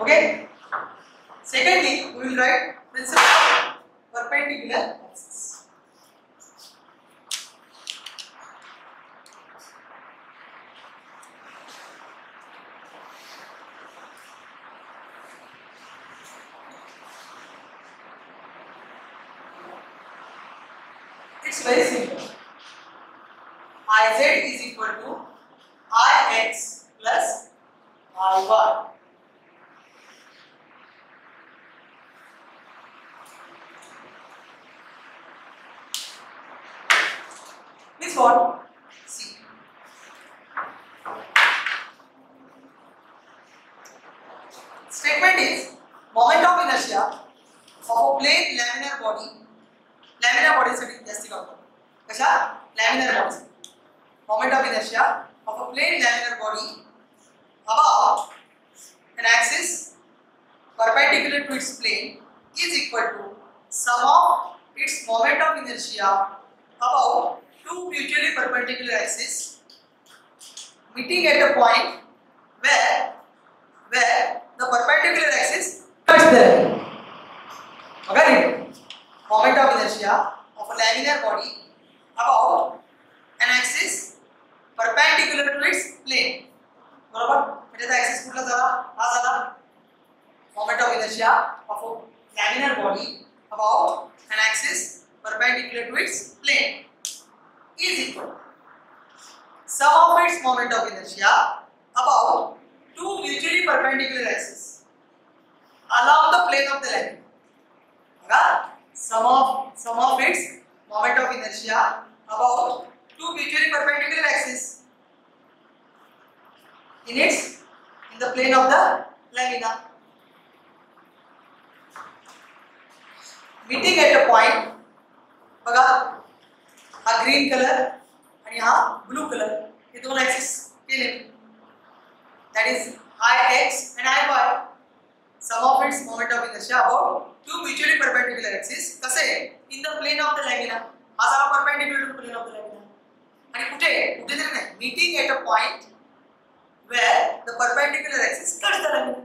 Speaker 1: Okay. Laminar body about an axis perpendicular to its plane. बरोबर म्हणजे त्याचा axis कुठला झाला हा झाला moment of inertia of a laminar body about an axis perpendicular to its plane is equal sum of its moment of inertia about two mutually perpendicular axes along the plane of the lamina. बघा sum of sum of its moment of inertia about two mutually perpendicular axes in its in the plane of the lamina meeting at a point बघा हा green colour आणि हा blue colour हे दोन axis केले that is ix and iy sum of its moment of inertia about two mutually perpendicular axis कसे in the plane of the lamina हा झाला perpendicular to plane of the lamina आणि कुठे कुठे तरी नाही meeting at a point where the perpendicular axis cuts the lamina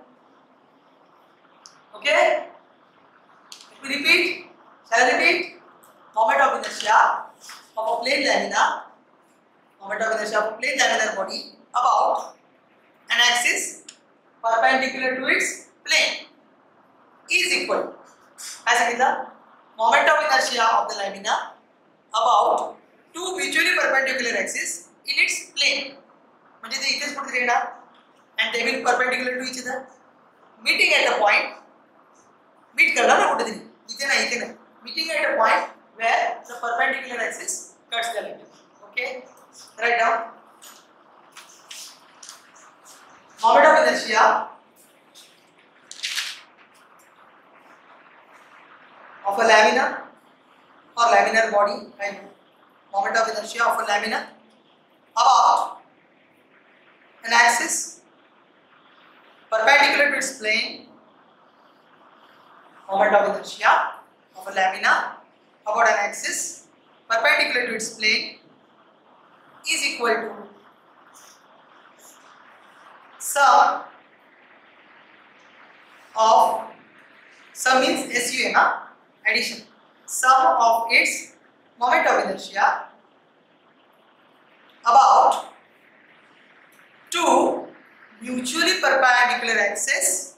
Speaker 1: okay repeat shall I repeat moment of inertia of a plane lamina moment of inertia of a plane laminar body about an axis perpendicular to its plane is equal As it is the moment of inertia of the lamina about two mutually perpendicular axes in its plane. म्हणजे ते इथेच कुठे येणार and they will perpendicular to each other meeting at a point meet करणार ना कुठेतरी इथे नाही इथे नाही meeting at a point where the perpendicular axis cuts the line okay write down moment of inertia of a lamina or laminar body right moment of inertia of a lamina about an axis perpendicular to its plane moment of inertia of a lamina about an axis perpendicular to its plane is equal to sum of sum means SUN huh? Addition sum of its moment of inertia about two mutually perpendicular axes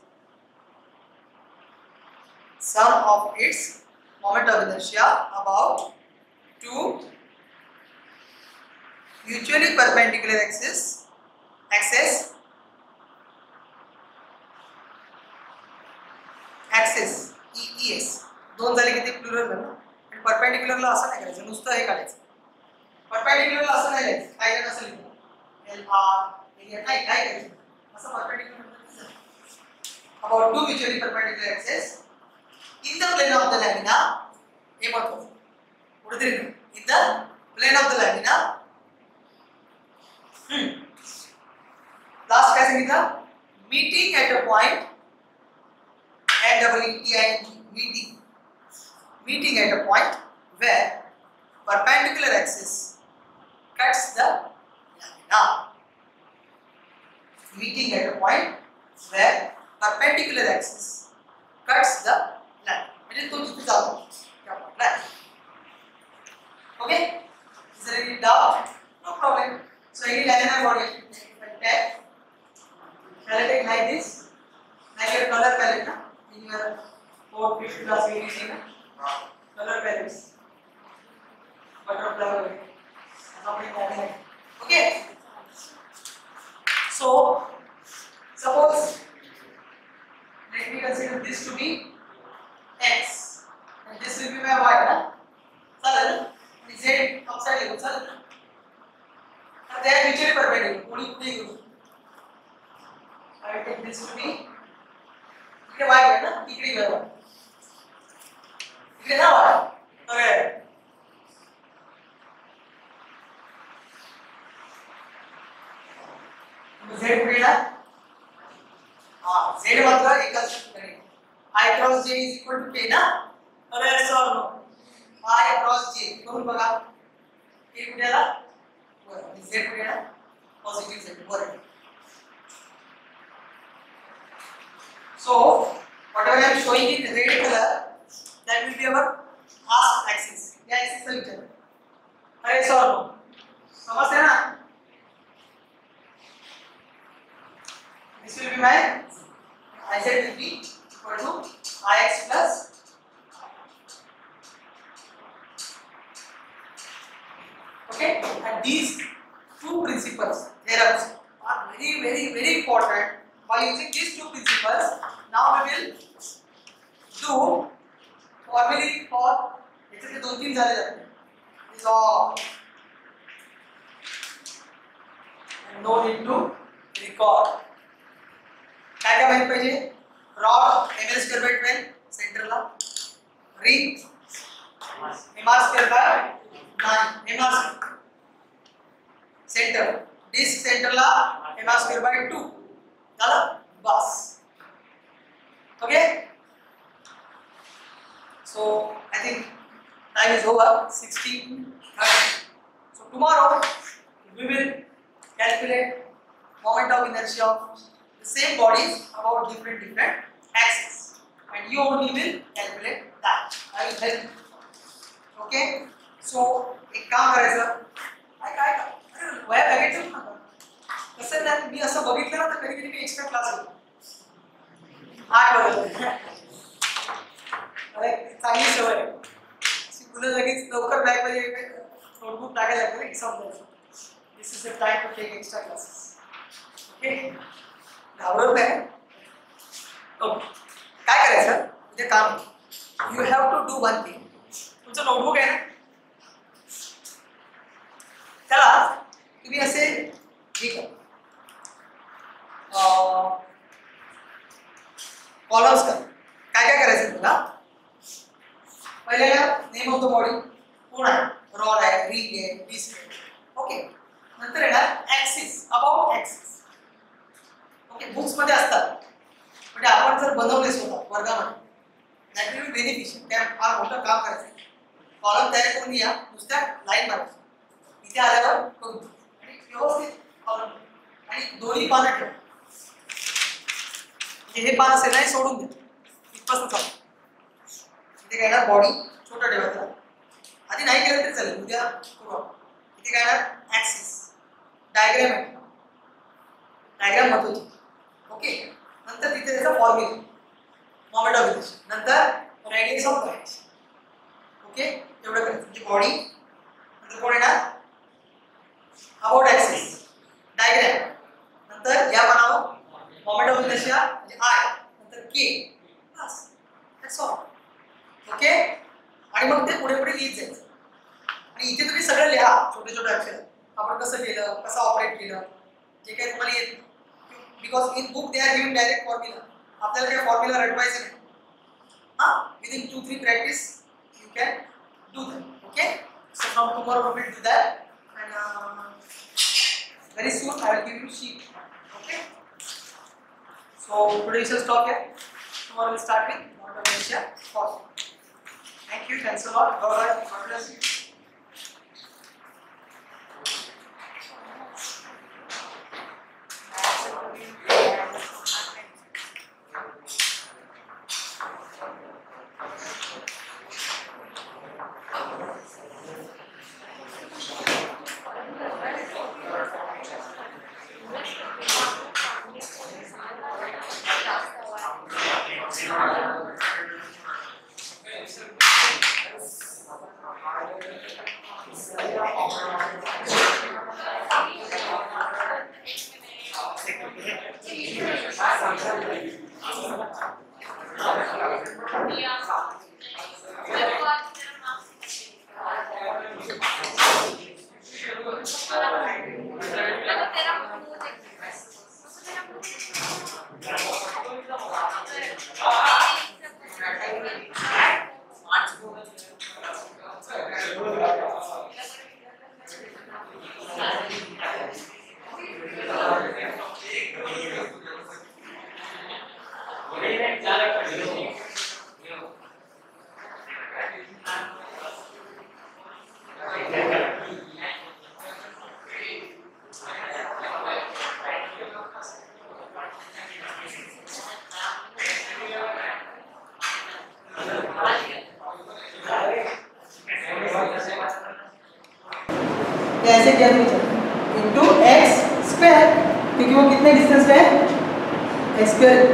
Speaker 1: sum of its moment of inertia about two mutually perpendicular axes axes axis EES दोन झाले की ते plural झालं आणि परपेंडिक्युलरला असं नाही करायचं, नुसतं हे काढायचं परपेंडिक्युलरला असं नाही लिहायचं काय जण असं लिहिलं एल आर नाही काय करायचं? असं perpendicular about two mutually perpendicular axes in the plane of the lamina, हे महत्वाचं. कुठेतरी in the plane of the lamina. Last काय सांगितलं? At a point and double E T I N G meeting meeting at a point where perpendicular axis cuts the lamina meeting at a point where perpendicular axis cuts the line म्हणजे तो जिथे जातो त्या पॉइंटला okay is there any doubt no problem so any laminar body if I take shall I take like this like your color palette na in your fourth fifth class ABC Na color palettes butterfly something like that okay so suppose let me consider this to be x and this will be my y ना चालेल आणि z upside लिहू चालेल ना तर त्या mutually perpendicular कोणी कुठे घेऊ I will take this to be इकडे y घ्या ना इकडे y. इकडे ना y ओके z कुठे ना z मात्र एकाच i cross j is equal to k ना अरे सर i क्रॉस j करून बघा k कुठे आला वर z कुठे आला पॉझिटिव्ह z वर so, whatever i am showing in red color that will be our ask axis या axis विचार अरे सर समजते ना this will be my iz will be equal to ix plus okay and these two principles theorems are very very very important by using these two principles now we will do formulae for याच्यातले दोन तीन झाले जाते all. And no need to record. काय काय माहिती पाहिजे rod M L by twelve सेंटरला ring M R square by nine M R centre disc सेंटरला M R square by two झालं बस okay so I think time is over sixteen so tomorrow we will calculate moment of inertia of the same bodies about different different axes and you only will calculate that I will help okay so एक काम करायचं काय काय वया बघायचं ना कसं ना मी असं बघितलं ना तर कधी कधी मी एक्स्ट्रा क्लास घेतो आठ अरे चांगली सवय आहे. मुलं लगेच लवकर बॅग मध्ये नोटबुक टाकायला लागतं एक्झाम द्यायचं this is the time to take extra classes okay घाबरत नाही. ओके काय करायचं? म्हणजे काम. You have to do one thing तुमचं नोटबुक आहे ना? त्याला तुम्ही असे हे करा कॉलम्स करा काय काय करायचं तुला? पहिल्याला नेम ऑफ़ द बॉडी आहे रॉड आहे रिंग आहे डिस्क आहे ओके नंतर येणार axis about axis okay books मध्ये असतात. म्हणजे आपण जर बनवले स्वतः, वर्गामध्ये दॅट विल बेनिफिशियल त्या फार मोठं काम करायचं कॉलम तयार करून या नुसत्या लाईन मारायच्या इथे आल्यावर करून. आणि व्यवस्थित कॉलम आणि दोन्ही पानं ठेवा. हे पान असेल नाही सोडून द्या. इथपासून चालू. इथे काय ना बॉडी छोटं ठेवायचं आधी नाही केलं तरी चालेल उद्या करू इथे काय ना ऍक्सिस डायग्राम आहे डायग्राम महत्वाची ओके नंतर तिथे त्याचा फॉर्म्युला मोमेंट ऑफ़ इलेक्शन नंतर रेडियस ऑफ़ गायड्स ओके एवढं करायचं म्हणजे बॉडी नंतर कोण येणार अबाउट ऍक्सिस डायग्राम नंतर या पानावर मोमेंट ऑफ़ इलेक्शन म्हणजे आय नंतर के बस दॅट्स ऑल ओके आणि मग ते पुढे पुढे लिहित जायचं. आणि इथे तुम्ही सगळं लिहा, छोटे छोटे अक्षर. आपण कसं केलं कसं ऑपरेट केलं, जे काही तुम्हाला येत because in book they are giving direct formula आपल्याला काही फॉर्म्युला रटवायचं नाही. हा? Within two three practice you can do that okay so from tomorrow will do that and very soon I will give you sheet. Okay. So today we shall stop here. Tomorrow we'll start with modern Asia. First. Thank you. Thanks a lot. God bless you. X